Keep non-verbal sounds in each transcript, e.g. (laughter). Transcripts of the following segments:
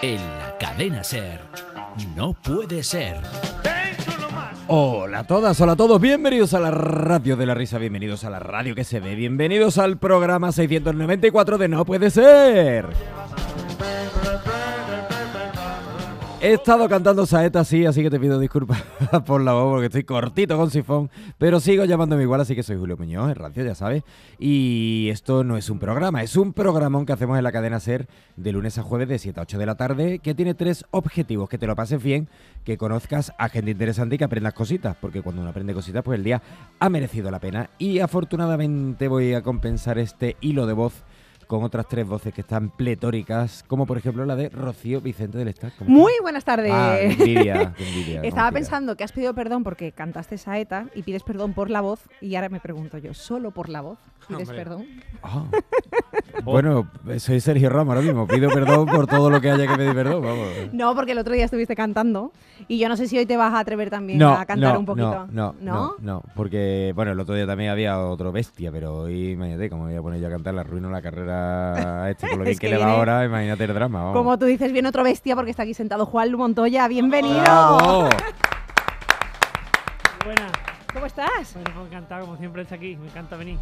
En la cadena Ser. No puede ser. Hola a todas, hola a todos, bienvenidos a la radio de la risa, bienvenidos a la radio que se ve, bienvenidos al programa 694 de No Puede Ser. He estado cantando saeta, sí, así que te pido disculpas (laughs) por la voz porque estoy cortito con sifón, pero sigo llamándome igual, así que soy Julio Muñoz, en radio, ya sabes. Y esto no es un programa, es un programón que hacemos en la cadena SER de lunes a jueves de 7 a 8 de la tarde, que tiene tres objetivos, que te lo pases bien, que conozcas a gente interesante y que aprendas cositas, porque cuando uno aprende cositas, pues el día ha merecido la pena. Y afortunadamente voy a compensar este hilo de voz con otras tres voces que están pletóricas, como por ejemplo la de Rocío Vicente del Estado. Muy buenas tardes. Ah, envidia, (laughs) envidia, Estaba pensando que has pedido perdón porque cantaste saeta y pides perdón por la voz y ahora me pregunto yo, ¿solo por la voz pides Hombre. perdón? Ah. Bueno, soy Sergio Ramos ahora mismo. Pido perdón por todo lo que haya que pedir perdón. Vamos. No, porque el otro día estuviste cantando y yo no sé si hoy te vas a atrever también No, a cantar no, un poquito. no, no, no, no, porque bueno, el otro día también había otro bestia, pero hoy imagínate cómo me voy a poner yo a cantar la ruina la carrera a este con lo (laughs) bien Es que, que le va viene- ahora, imagínate el drama. Vamos. Como tú dices, viene otro bestia porque está aquí sentado Juan Montoya. ¡Bienvenido! ¡Bravo! (laughs) Buena. ¿Cómo estás? Bueno, pues encantado, como siempre, está aquí. Me encanta venir.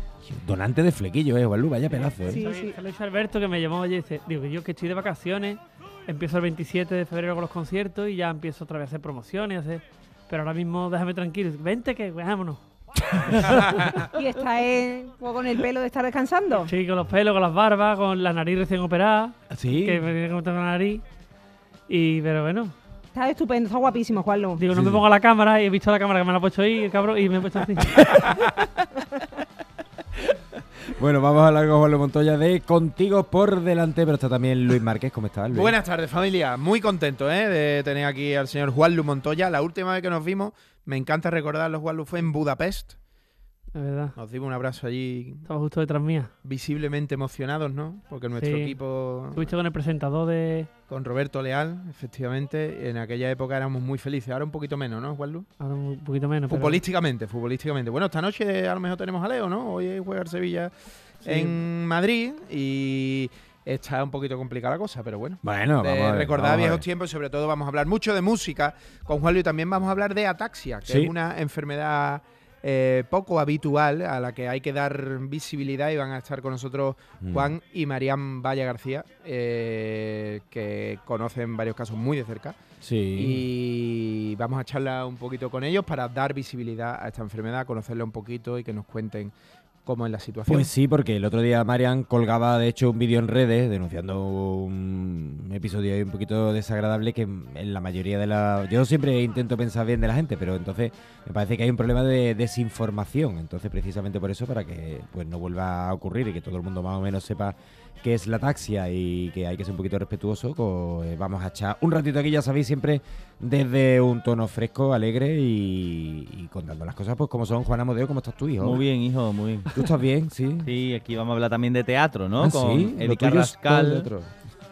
Donante de flequillo, eh, Juanlu, vaya pedazo, eh. Sí, sí. se lo hizo Alberto que me llamó ayer y dice, digo yo que estoy de vacaciones, empiezo el 27 de febrero con los conciertos y ya empiezo otra vez a hacer promociones, a hacer... Pero ahora mismo déjame tranquilo. Vente que vámonos. (laughs) ¿Y está con el pelo de estar descansando? Sí, con los pelos, con las barbas, con la nariz recién operada, Sí. que me tiene que meter la nariz. Y, pero bueno, Está estupendo, está guapísimo, Juan Lu. digo, no Sí, me pongo la cámara y he visto la cámara que me la ha puesto ahí, el cabrón, y me he puesto así. (laughs) Bueno, vamos a hablar con Juanlu Montoya de Contigo por delante, pero está también Luis Márquez. ¿Cómo estás, Luis? Buenas tardes, familia. Muy contento ¿eh? de tener aquí al señor Juan Montoya. La última vez que nos vimos, me encanta recordarlo, Juan Lu, fue en Budapest. Verdad. Nos dimos un abrazo allí Estaba justo detrás mía. visiblemente emocionados, ¿no? Porque nuestro Sí. equipo, Estuviste con el presentador de... con Roberto Leal, efectivamente, en aquella época éramos muy felices. Ahora un poquito menos, ¿no, Juan Lu? Ahora un poquito menos. pero- Futbolísticamente, futbolísticamente. Bueno, esta noche a lo mejor tenemos a Leo, ¿no? Hoy juega el Sevilla Sí. en Madrid y está un poquito complicada la cosa, pero bueno. Bueno, de vamos a ver, recordar vamos a viejos ver. tiempos y sobre todo vamos a hablar mucho de música con Juan Luis. También vamos a hablar de ataxia, que Sí. es una enfermedad eh, poco habitual a la que hay que dar visibilidad y van a estar con nosotros Mm. Juan y Marían Valla García, eh, que conocen varios casos muy de cerca. Sí. Y vamos a charlar un poquito con ellos para dar visibilidad a esta enfermedad, conocerla un poquito y que nos cuenten cómo es la situación. Pues sí, porque el otro día Marian colgaba de hecho un vídeo en redes denunciando un episodio un poquito desagradable que en la mayoría de la... Yo siempre intento pensar bien de la gente, pero entonces me parece que hay un problema de desinformación. Entonces precisamente por eso, para que pues no vuelva a ocurrir y que todo el mundo más o menos sepa qué es la taxia y que hay que ser un poquito respetuoso, pues vamos a echar un ratito aquí, ya sabéis, siempre desde un tono fresco, alegre y, y contando las cosas pues como son. Juan Amodeo, ¿cómo estás tú, hijo? Muy bien, hijo, muy bien. ¿Tú estás bien? Sí. Sí, aquí vamos a hablar también de teatro, ¿no? Ah, Con sí, Erika Rascal,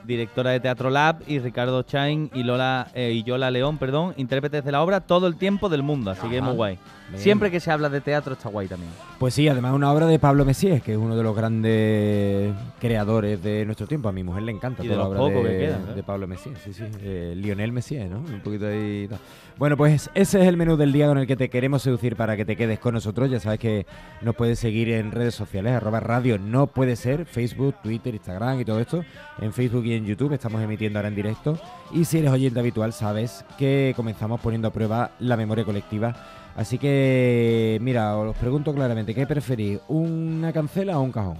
directora de Teatro Lab, y Ricardo Chain y Lola eh, y Yola León, perdón, intérpretes de la obra todo el tiempo del mundo, así que muy guay. Bien. Siempre que se habla de teatro está guay también. Pues sí, además una obra de Pablo Messies, que es uno de los grandes creadores de nuestro tiempo. A mi mujer le encanta Y de toda la obra de, que quedan, ¿eh? de Pablo Messies. Sí, sí. Eh, Lionel Messies, ¿no? Un poquito ahí. y tal. Bueno, pues ese es el menú del día con el que te queremos seducir para que te quedes con nosotros. Ya sabes que nos puedes seguir en redes sociales, arroba radio no puede ser, Facebook, Twitter, Instagram y todo esto. En Facebook y en YouTube estamos emitiendo ahora en directo. Y si eres oyente habitual, sabes que comenzamos poniendo a prueba la memoria colectiva. Así que, mira, os pregunto claramente, ¿qué preferís? ¿Una cancela o un cajón?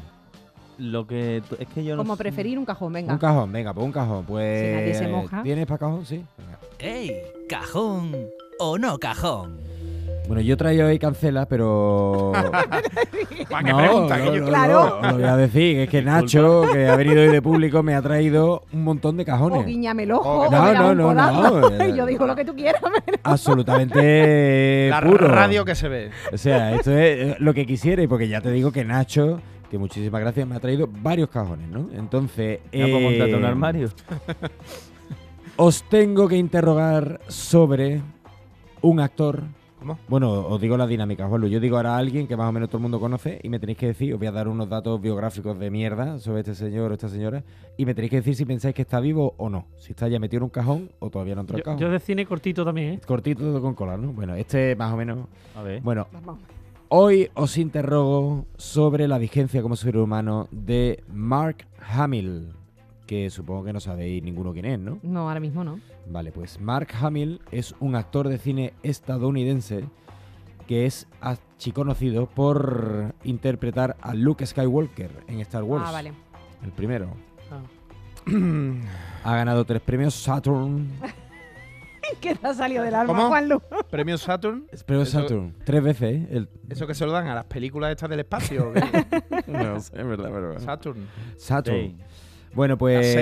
Lo que es que yo no Como sé- preferir un cajón, venga. Un cajón, venga, pues un cajón. Pues, Si nadie se moja. ¿Tienes para cajón? Sí. Venga. ¡Ey! ¿Cajón o no cajón? Bueno, yo traía hoy cancela, pero. (laughs) ¿Para qué pregunta, que yo- Claro. no, lo voy a decir, es que Nacho, que ha venido hoy de público, me ha traído un montón de O cajones. guiñame el ojo, Oh, o no, no, no, no. (laughs) Yo digo lo que tú quieras. (laughs) pero- Absolutamente La puro. radio que se ve. O sea, esto es eh, lo que quisiera, y porque ya te digo que Nacho, que muchísimas gracias, me ha traído varios cajones, ¿no? Entonces. Ya puedo montarte un eh, armario. Os tengo que interrogar sobre un actor ¿Cómo? Bueno, os digo la dinámica, Juanlu. Yo digo ahora a alguien que más o menos todo el mundo conoce y me tenéis que decir, os voy a dar unos datos biográficos de mierda sobre este señor o esta señora y me tenéis que decir si pensáis que está vivo o no. Si está ya metido en un cajón o todavía no entró en cajón. yo de cine cortito también, ¿eh? Cortito todo con cola, ¿no? Bueno, este más o menos. A ver. Bueno, Vamos. hoy os interrogo sobre la vigencia como ser humano de Mark Hamill, que supongo que no sabéis ninguno quién es, ¿no? No, ahora mismo no. Vale, pues Mark Hamill es un actor de cine estadounidense que es archiconocido por interpretar a Luke Skywalker en Star Wars. Ah, vale. El primero. Ah. (clears throat) Ha ganado tres premios Saturn. (laughs) ¿Qué te ha salido del alma, ¿Cómo? Juanlu? (laughs) Premio Saturn. Premios Eso- Saturn. Tres veces, ¿eh? El- ¿Eso que se lo dan a las películas estas del espacio? (laughs) no sé, es verdad, pero... Saturn. Saturn. Sí. Bueno, pues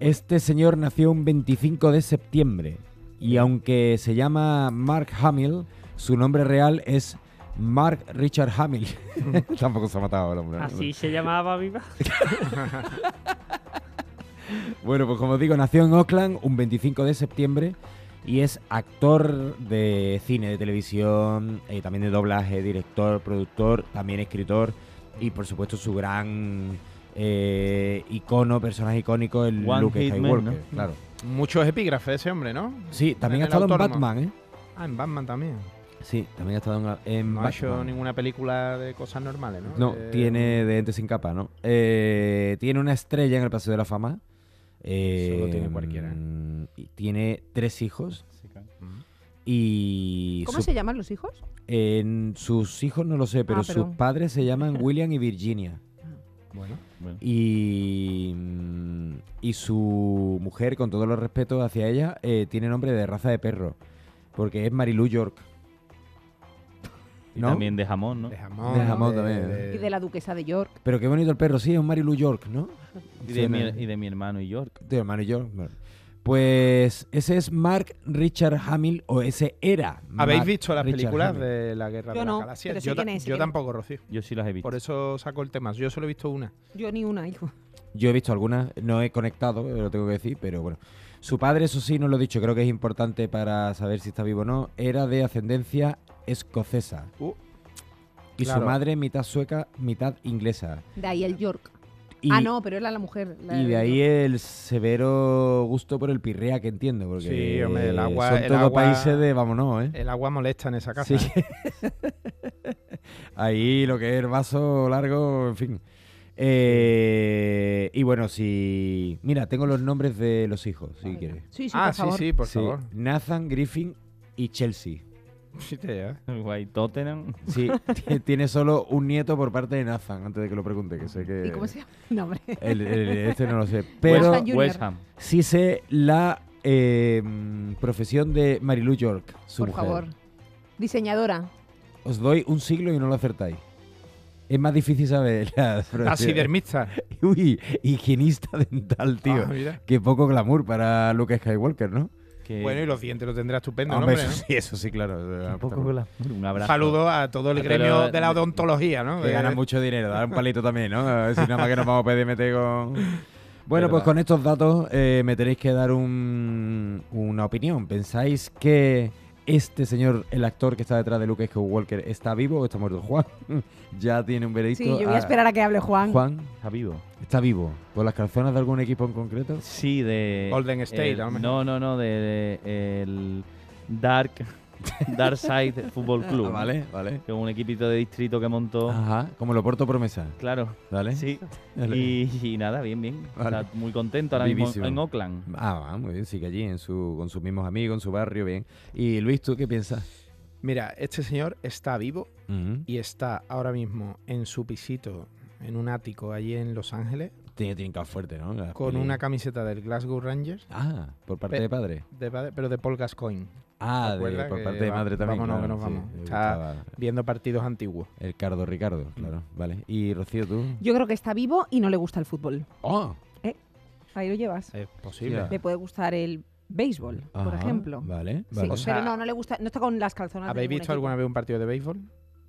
este señor nació un 25 de septiembre y aunque se llama Mark Hamill, su nombre real es Mark Richard Hamill. (laughs) (laughs) Tampoco se ha matado el hombre. Así se llamaba viva. (laughs) Bueno, pues como os digo, nació en Oakland un 25 de septiembre y es actor de cine, de televisión, eh, también de doblaje, director, productor, también escritor y por supuesto su gran eh, icono, personaje icónico, el One Luke Man, Skywalker. ¿no? Claro. Muchos epígrafes ese hombre, ¿no? Sí, también ha estado en. Batman, ¿eh? Ah, en Batman también. Sí, también ha estado en, en No ha hecho ninguna película de cosas normales, ¿no? No, De- tiene de ente sin capa, ¿no? Eh, tiene una estrella en el Paseo de la Fama. Eh, Eso lo tiene cualquiera. y tiene tres hijos Mm. y ¿Cómo su- se llaman los hijos? en sus hijos no lo sé, pero Ah, sus padres se llaman (laughs) William y Virginia. Bueno. Bueno. Y, y su mujer, con todos los respetos hacia ella, eh, tiene nombre de raza de perro. Porque es Marilu York. Y ¿No? también de jamón, ¿no? De jamón. De jamón también, Y de la duquesa de York. Pero qué bonito el perro, sí, es un Marilu York, ¿no? Y de, mi, y de mi hermano y York. De hermano y York. bueno. Pues ese es Mark Richard Hamill, o ese era. ¿Habéis Mark visto las Richard películas Hamill. de la Guerra Yo de no, las Galaxias? yo es, tampoco, Rocío. Yo sí las he visto. Por eso saco el tema. Yo solo he visto una. Yo ni una, hijo. Yo he visto algunas, no he conectado, lo tengo que decir, pero bueno. Su padre, eso sí, no lo he dicho, creo que es importante para saber si está vivo o no, era de ascendencia escocesa. Uh, y claro. su madre mitad sueca, mitad inglesa. De ahí el York. Y, ah, no, pero era la mujer. la y de ahí el severo gusto por el pirrea que entiendo, porque Sí, hombre, el agua- son el todos agua- países de vámonos, ¿eh? el agua molesta en esa casa. Sí. ¿eh? (laughs) Ahí lo que es el vaso largo, en fin. Eh, y bueno, si. Mira, tengo los nombres de los hijos, si quieres. Sí, sí, ah, por sí, favor. sí, por Sí, favor. Nathan, Griffin y Chelsea. (laughs) Sí, te. Guay, Tottenham. Sí, ti- tiene solo un nieto por parte de Nathan, antes de que lo pregunte, que sé que. ¿Y cómo se llama el nombre? el- el- este no lo sé. Pero West Ham Junior. West Ham. sí sé la eh, mm, profesión de Marilu York, su Por mujer. favor. Diseñadora. Os doy un siglo y no lo acertáis. Es más difícil saber la. Taxidermista. (laughs) Uy, higienista dental, tío. Ah. Qué poco glamour para Luke Skywalker, ¿no? Que Bueno, y los dientes lo tendrá estupendo, Hombre, ¿no, hombre, eso sí, eso sí, claro. un poco la- Un abrazo. saludo a todo el gremio de la odontología, ¿no? Que ganan mucho dinero, dar un palito también, ¿no? A ver si nada más que nos vamos a pedir meter con... Bueno, pues con estos datos eh, me tenéis que dar un- una opinión. ¿Pensáis que este señor, el actor que está detrás de Luke Skywalker, está vivo o está muerto? Juan (laughs) ya tiene un veredicto. Sí, yo voy Ah, a esperar a que hable Juan. Juan Está vivo. está vivo. ¿Por las calzonas de algún equipo en concreto? Sí, de. Golden State, el- no, no, no, de, de- el Dark. (laughs) Dark Side Football Club. Ah, vale, vale. Que es un equipito de distrito que montó. Ajá, como lo porto promesa. Claro. ¿Vale? Sí. (laughs) Vale. Y, y nada, bien, bien. Vale. Está muy contento ahora mismo en Oakland. Ah, va, muy bien, sigue allí en su, con sus mismos amigos, en su barrio, bien. Y Luis, ¿tú qué piensas? Mira, este señor está vivo y está ahora mismo en su pisito, en un ático allí en Los Ángeles, Tiene trincado fuerte, ¿no? Las con peli- una camiseta del Glasgow Rangers, Ah, por parte Pe- de padre. de padre, pero de Paul Gascoigne, Ah, ¿te de- acuerdas por que parte de va- madre también. vámonos, claro, que nos vamos? le Está- gustaba viendo partidos antiguos. El Cardo Ricardo, claro, vale. Y Rocío, tú. Yo creo que está vivo y no le gusta el fútbol. ¡Oh! Ahí lo llevas. Es posible. Ya. Le puede gustar el béisbol, por Ajá, ejemplo. Vale, Sí, vale. O sea, pero no, no le gusta, no está con las calzonas. de ¿Habéis ningún visto equipo. alguna vez un partido de béisbol?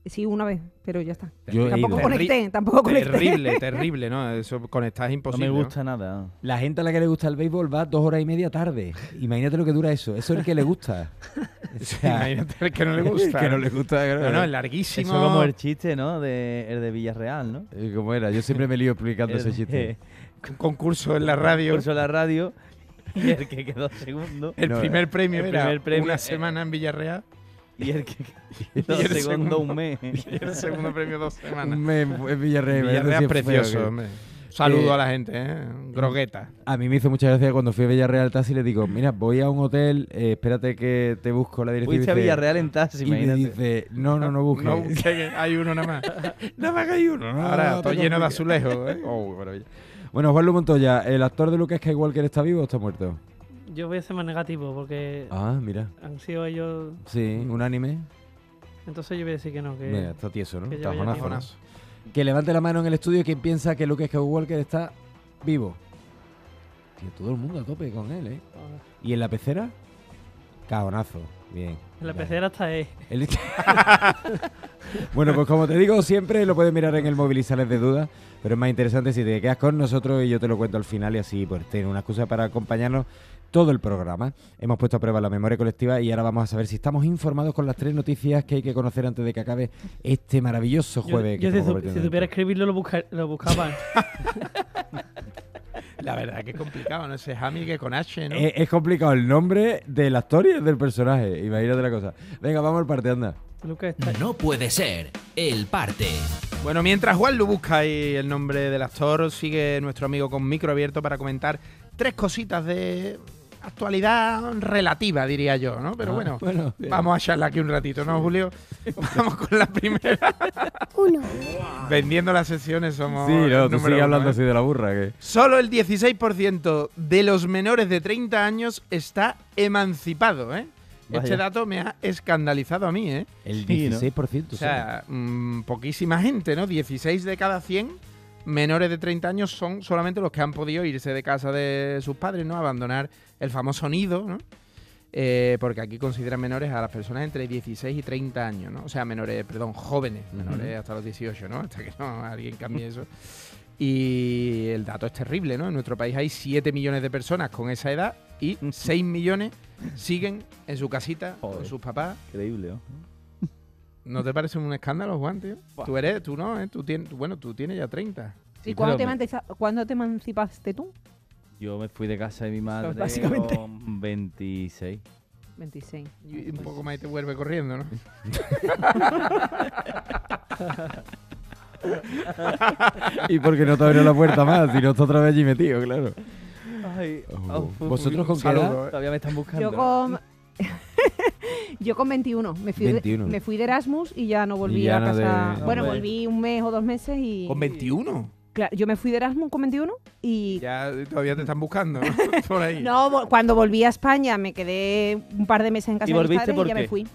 Sí, una vez, pero ya está. Yo Tampoco conecté, tampoco conecté. Terrible, (laughs) terrible, ¿no? Eso conectar es No imposible. me ¿no? gusta nada. La gente a la que le gusta el béisbol va dos horas y media tarde. Imagínate lo que dura eso. Eso es el que le gusta. (laughs) O sea, Imagínate el que no le gusta. (laughs) que no le gusta. claro. No, no, es Eso larguísimo. es como el chiste, ¿no? De, el de Villarreal, ¿no? Eh, ¿Cómo era? Yo siempre me lío explicando El ese chiste. Un concurso en la radio. Curso en la radio y el que quedó segundo El No, primer premio el era primer premio, una eh, semana en Villarreal (laughs) y el que Y el segundo segundo. un mes. (laughs) y el segundo premio dos Un semanas. mes en Villarreal. Villarreal es precioso, feo que- hombre. Saludo Eh, a la gente, ¿eh? Grogueta. A mí me hizo mucha gracia cuando fui a Villarreal taxi le digo, mira, voy a un hotel, eh, espérate que te busco la dirección. Fuiste a y Villarreal en taxi, Y me dice, no, no, no busques. No, que hay uno nada más. (laughs) Nada más que hay uno. no, Ahora, no estoy lleno de azulejos, ¿eh? Oh, maravilla. Bueno, Juan Lu Montoya, ¿el actor de Lucas Skywalker está vivo o está muerto? Yo voy a ser más negativo porque Ah, mira. han sido ellos. Sí, un anime. Entonces yo voy a decir que no. Que, Mira, está tieso, ¿no? que Está jonazo. Que levante la mano en el estudio quien piensa que Luke Skywalker está vivo. Tío, todo el mundo a tope con él, ¿eh? ¿Y en la pecera? Cagonazo. Bien. En la pecera está. El- (laughs) bueno, pues como te digo, siempre lo puedes mirar en el móvil y sales de duda, pero es más interesante si te quedas con nosotros y yo te lo cuento al final y así pues tener una excusa para acompañarnos todo el programa. Hemos puesto a prueba la memoria colectiva y ahora vamos a saber si estamos informados con las tres noticias que hay que conocer antes de que acabe este maravilloso Yo, jueves. que yo si, su- supiera escribirlo lo, busca- lo buscaba. (laughs) La verdad que es complicado, ¿no? Ese Hamil que con H, ¿no? Es, es complicado el nombre del actor y el del personaje. Imagínate la cosa. Venga, vamos al parte, anda. Lucas está No puede ser. El parte. Bueno, mientras Juan lo busca y el nombre del actor, sigue nuestro amigo con micro abierto para comentar tres cositas de actualidad relativa, diría yo, ¿no? Pero Ah, bueno, vamos a charlar aquí un ratito, ¿no, Julio? (laughs) Vamos con la primera. Uno. Vendiendo las sesiones somos. Sí, el no, tú sigues uno, hablando ¿eh? así de la burra. que Solo el 16% de los menores de 30 años está emancipado, ¿eh? Este dato me ha escandalizado a mí, ¿eh? El Sí, ¿no? 16%. O sea, mm, poquísima gente, ¿no? 16 de cada 100 menores de 30 años son solamente los que han podido irse de casa de sus padres, ¿no? Abandonar el famoso nido, ¿no? Eh, porque aquí consideran menores a las personas entre 16 y 30 años, ¿no? O sea, menores, perdón, jóvenes, menores hasta los 18, ¿no? Hasta que no (laughs) alguien cambie eso. (laughs) Y el dato es terrible, ¿no? En nuestro país hay 7 millones de personas con esa edad y 6 millones siguen en su casita con Joder. sus papás Increíble, ¿no? ¿No te parece un escándalo, Juan, tío? Tú eres, tú no, ¿eh? Tú tienes, bueno, tú tienes ya 30. ¿Y cuándo te, pero me- emancipa- cuándo te emancipaste tú? Yo me fui de casa de mi madre básicamente. con 26. 26. Y un poco más y te vuelve corriendo, ¿no? (laughs) ¿Y por qué no te abrió la puerta más? Si no está otra vez allí metido, claro. Ay, Oh. ¿Vosotros con qué edad? ¿eh? Todavía me están buscando. Yo con... (laughs) Yo con 21. Me fui, 21. De, me fui de Erasmus y ya no volví Y ya a no casa. de- Bueno, Hombre. volví un mes o dos meses y... ¿Con 21? Claro, yo me fui de Erasmus con 21 y... Ya todavía te están buscando, ¿no? (laughs) Por ahí. No, cuando volví a España me quedé un par de meses en casa ¿Y de mis volviste padres por y ya qué? me fui.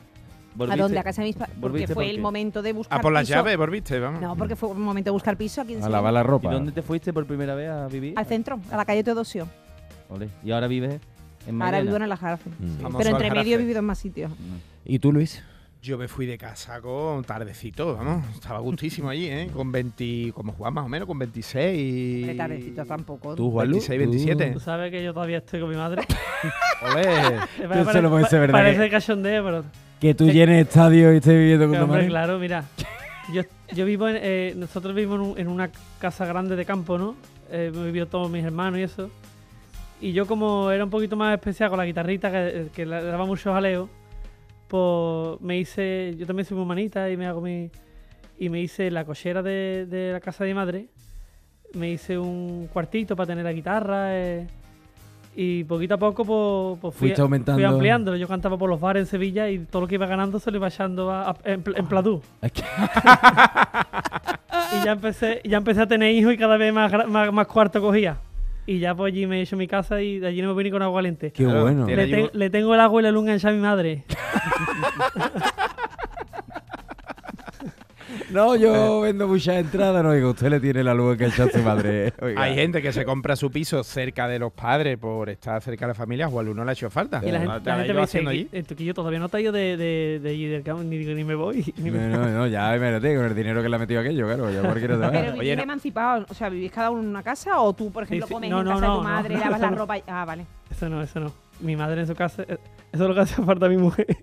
¿Volviste? ¿A dónde? A casa de mis padres. Porque ¿Volviste fue por el momento de buscar Ah, por las piso. llaves, volviste, vamos. No, porque fue un momento de buscar piso aquí en A lavar la ¿Y ropa. dónde te fuiste por primera vez a vivir? Al centro, a la calle Teodosio. ¿Y ahora vives en Ahora vivo en el Aljarafe. Mm. Famoso Pero entre Aljarafe. medio he vivido en más sitios. Mm. ¿Y tú, Luis? Yo me fui de casa con tardecito, vamos. Estaba gustísimo allí, ¿eh? Con 20, como Juan más o menos, con 26. Hombre, tardecito tampoco. ¿Tú, Juanlu? 26, 27. Tú sabes que yo todavía estoy con mi madre. (laughs) Olé. Eh, Tú solo puede ser verdad Parece que- cachondeo, pero. Que tú Sí. llenes estadio y estés viviendo con tu madre. claro, mira. Yo, yo vivo en. eh, nosotros vivimos en, un- en una casa grande de campo, ¿no? Eh, vivido todos mis hermanos y eso. Y yo, como era un poquito más especial con la guitarrita, que, que le daba mucho jaleo, pues me hice. Yo también soy muy manita y me hago mi. Y me hice la cochera de, de la casa de mi madre. Me hice un cuartito para tener la guitarra. eh, y poquito a poco, pues, pues fui, Fuiste aumentando. fui ampliándolo. Yo cantaba por los bares en Sevilla y todo lo que iba ganando se lo iba echando a- a- en, en (laughs) que- (laughs) Y ya empecé, ya empecé a tener hijos y cada vez más, más, más cuarto cogía. Y ya pues allí me he hecho mi casa y de allí no me vine con agua caliente. Qué Claro, bueno. Le, te- le tengo el agua y la luz enganchada a mi madre. (laughs) No, yo vendo muchas entradas. No, digo, usted le tiene la luz que echa a su madre. (laughs) Oiga. Hay gente que se compra su piso cerca de los padres por estar cerca de la familia. Juan no le ha hecho falta. Y la gente, Te la gente me dice allí. eh, que yo todavía no te he ido de, de, de allí del campo, ni, ni me voy. Ni me- No, no, no, ya imagínate, con el dinero que le ha metido aquello, claro, ya cualquiera va. Pero Oye, vivís no. emancipados, o sea, ¿vivís cada uno en una casa o tú, por ejemplo, sí, comes no, en no, casa de no, tu no. madre, lavas la ropa? y- Ah, vale. eso no, eso no. Mi madre en su casa, eh, eso es lo que hace falta a mi mujer. (laughs)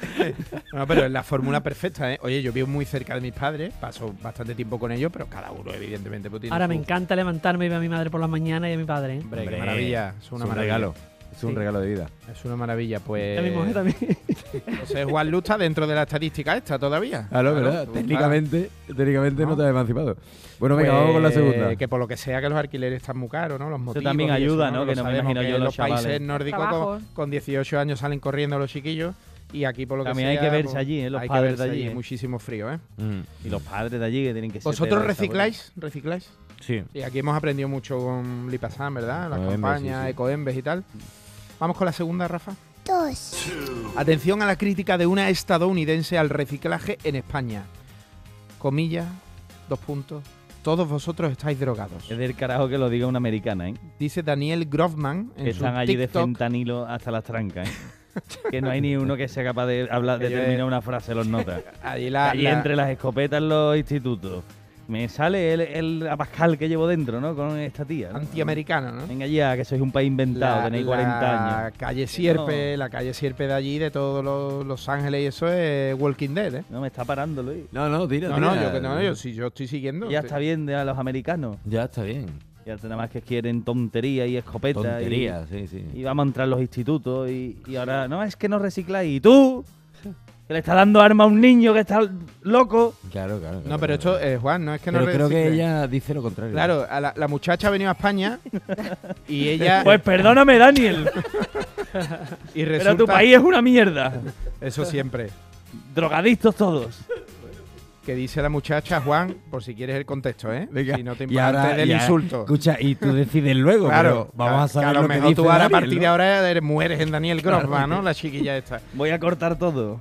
(laughs) No, pero es la fórmula perfecta, ¿eh? Oye, yo vivo muy cerca de mis padres, paso bastante tiempo con ellos, pero cada uno, evidentemente, pues tiene Ahora me su- encanta levantarme y ver a mi madre por las mañanas y a mi padre. ¿eh? Hombre, qué Hombre, maravilla. Es una es un maravilla. regalo. Es un Sí. regalo de vida. Es una maravilla, Y pues. a mi mujer también. (laughs) José Juan Luz está dentro de la estadística esta todavía. Claro, Claro, ¿verdad? tú Técnicamente, técnicamente no. No. te has emancipado. Bueno, Pues, venga, vamos con la segunda. Que por lo que sea que los alquileres están muy caros, ¿no? Los motivos. también y ayuda, ¿no? Lo Que no me sabemos imagino que yo en los los países chavales. nórdicos con, Trabajos. con 18 años salen corriendo los chiquillos y aquí por lo que También sea... hay que verse pues, allí, ¿eh? Los hay que padres verse de allí, allí, ¿eh? Muchísimo frío, ¿eh? Mm, Y los padres de allí que tienen que ser. ¿Vosotros de recicláis? ¿Recicláis? Sí. Y aquí hemos aprendido mucho con Lipasan, ¿verdad? Las Ecoembes, campañas, sí, sí. Ecoembes y tal. Vamos con la segunda, Rafa. Atención a la crítica de una estadounidense al reciclaje en España. Comillas, dos puntos. Todos vosotros estáis drogados. Es del carajo que lo diga una americana, ¿eh? Dice Daniel Groffman en Que su están allí de TikTok. fentanilo hasta las trancas, ¿eh? Que no hay ni uno que sea capaz de hablar, de yo terminar una frase, los notas. Allí la, y la- entre las escopetas en los institutos. Me sale el, el Abascal que llevo dentro, ¿no? Con esta tía. ¿no? antiamericano, ¿no? Venga ya, que sois un país inventado, La- tenéis 40 la años. calle Sierpe, la calle Sierpe de allí, de todos los, Los Ángeles y eso es Walking Dead, ¿eh? No, me está parando, Luis. No, no, tira, No, no, tira. yo, que no, yo, si yo estoy siguiendo. Ya está bien de a los americanos. Ya está bien. Ya nada más que quieren tontería y escopeta. y- Tontería, sí, sí. Y, vamos a entrar a los institutos y, y ahora, no, es que no recicláis. ¿Y tú? Que le está dando arma a un niño que está loco. Claro, claro. No, claro, pero esto, eh, Juan, no es que no Pero creo que ella dice lo contrario. Claro, a la, la muchacha ha venido a España y (laughs) ella. Pues perdóname, Daniel, (laughs) y pero tu país es una mierda. Eso siempre. Drogadictos todos. Que dice la muchacha, Juan, por si quieres el contexto, ¿eh? Venga, Si no te y ahora- antes del insulto. Escucha, y tú decides luego, Claro, pero vamos a que saber lo lo que mejor dice tú ahora a partir ¿no? de ahora eres- mueres en Daniel Grossman, ¿no? La chiquilla esta. Voy a cortar todo.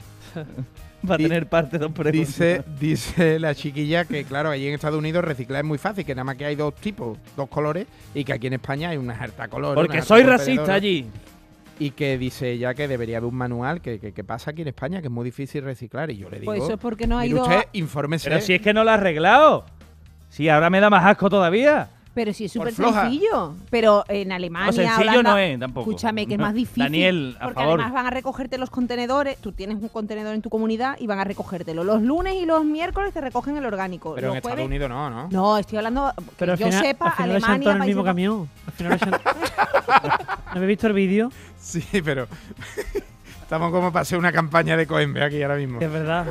Va a tener parte dos preguntas. Dice, dice la chiquilla que, claro, allí en Estados Unidos reciclar es muy fácil, que nada más que hay dos tipos, dos colores, y que aquí en España hay una harta colores. Porque soy racista allí. Y que dice ella que debería haber un manual que, que, que pasa aquí en España, que es muy difícil reciclar. Y yo le digo, Pues eso es porque no ha ido. usted, a- infórmese. Pero si es que no lo ha arreglado. Si ahora me da más asco todavía. Pero sí es súper sencillo. Pero en Alemania. No, sencillo Holanda- no es tampoco. Escúchame, que es más (laughs) difícil. Daniel, a porque favor. además van a recogerte los contenedores. Tú tienes un contenedor en tu comunidad y van a recogértelo. Los lunes y los miércoles te recogen el orgánico. Pero en Estados Unidos no, ¿no? No, estoy hablando. que Pero yo final, sepa, al Alemania. todo en el mismo camión. Al final (laughs) ¿No habéis visto el vídeo? Sí, pero (laughs) estamos como para hacer una campaña de Coembe aquí ahora mismo. Es verdad.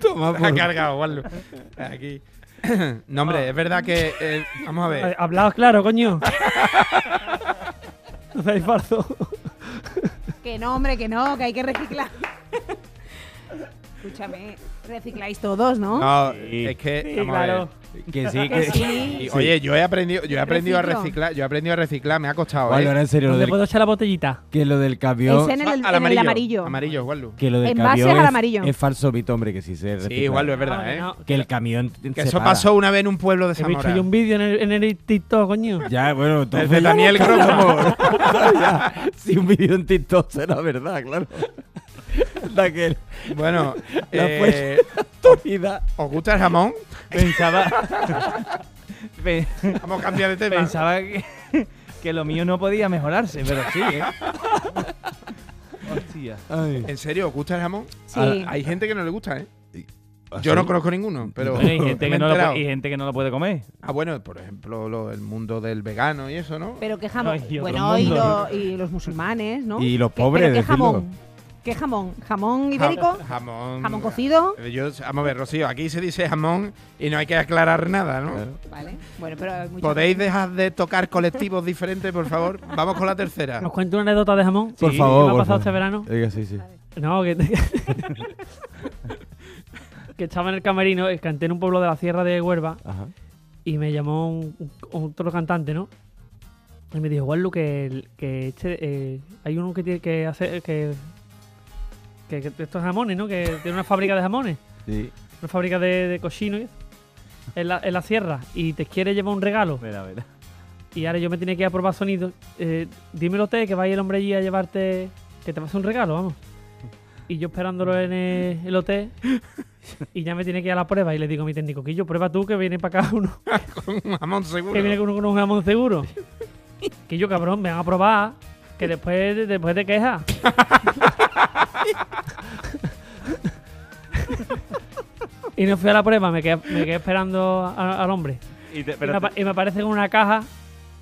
Toma, Ha por- cargado, Juanlu. Aquí. (coughs) No, hombre, es verdad que. eh, vamos a ver. Hablaos claro, coño. (laughs) No hacéis falso. Que no, hombre, que no, que hay que reciclar. (laughs) Escúchame, recicláis todos, ¿no? No, Sí. es que. Sí, vamos a ver. claro. Que sí, Que que sí. Y, Oye, yo he aprendido, yo he aprendido a Reciclo. reciclar, yo he aprendido a reciclar, me ha costado, Vale, ¿eh? en serio, lo ¿Dónde del, puedo echar la botellita? que lo del camión... Es en el, Ah, en el amarillo. amarillo. Amarillo. Que lo del En base camión al es- amarillo. Es, falso mito, hombre, que sí se Sí, recicla. Juanlu, es verdad, No, ¿eh? no, Que el camión Que eso pasó una vez en un pueblo de He visto Zamora. yo un vídeo en el, en el TikTok, coño. Ya, bueno, El entonces de (laughs) ya Daniel Ya, Si un vídeo en TikTok será verdad, claro. (laughs) De aquel Bueno, (laughs) La eh, autoridad. ¿os gusta el jamón? Pensaba. (laughs) Pe- Vamos a cambiar de tema. Pensaba que, que lo mío no podía mejorarse, pero sí, ¿eh? Hostia. Ay. ¿En serio os gusta el jamón? Sí. Hay gente que no le gusta, ¿eh? ¿Ah, Yo no conozco ninguno, pero Bueno, y, gente que no lo, y gente que no lo puede comer. Ah, bueno, por ejemplo, lo- el mundo del vegano y eso, ¿no? Pero qué jamón. Bueno, y, mundo. lo- y los musulmanes, ¿no? Y los ¿Qué- pobres, pero ¿Qué decirlo. jamón? ¿Qué jamón? ¿Jamón ibérico? Ja- jamón. ¿Jamón cocido? Eh, Yo, vamos a ver, Rocío, aquí se dice jamón y no hay que aclarar nada, ¿no? Claro. Vale. Bueno, pero ¿Podéis dejar de tocar colectivos diferentes, por favor? Vamos con la tercera. ¿Os cuento una anécdota de jamón? Por favor, ¿Qué me ha pasado favor. este verano? Oiga, sí, sí. No, que, (laughs) que estaba en el camerino, eh, canté en un pueblo de la Sierra de Huelva Ajá. y me llamó un, un- otro cantante, ¿no? Y me dijo, Wallu, que, este, eh, hay uno que tiene que hacer, que, que, que estos jamones, ¿no? Que tiene una fábrica de jamones, Sí. una fábrica de, de cochino y eso, en la, en la sierra y te quiere llevar un regalo Mira, mira. y ahora yo me tenía que ir a probar sonido. Eh, dímelo usted que vaya el hombre allí a llevarte, que te va a hacer un regalo, vamos. y yo esperándolo en el, el hotel y ya me tiene que ir a la prueba y le digo a mi técnico, que yo prueba tú que viene para acá uno, (laughs) Con un jamón seguro. que viene con, un- con un jamón seguro. (laughs) que yo, cabrón, me van a probar, que después, después te quejas. (laughs) y no fui a la prueba, me quedé, me quedé esperando a- al hombre. Y te- Y pero me, te- apa- y me aparece con una caja.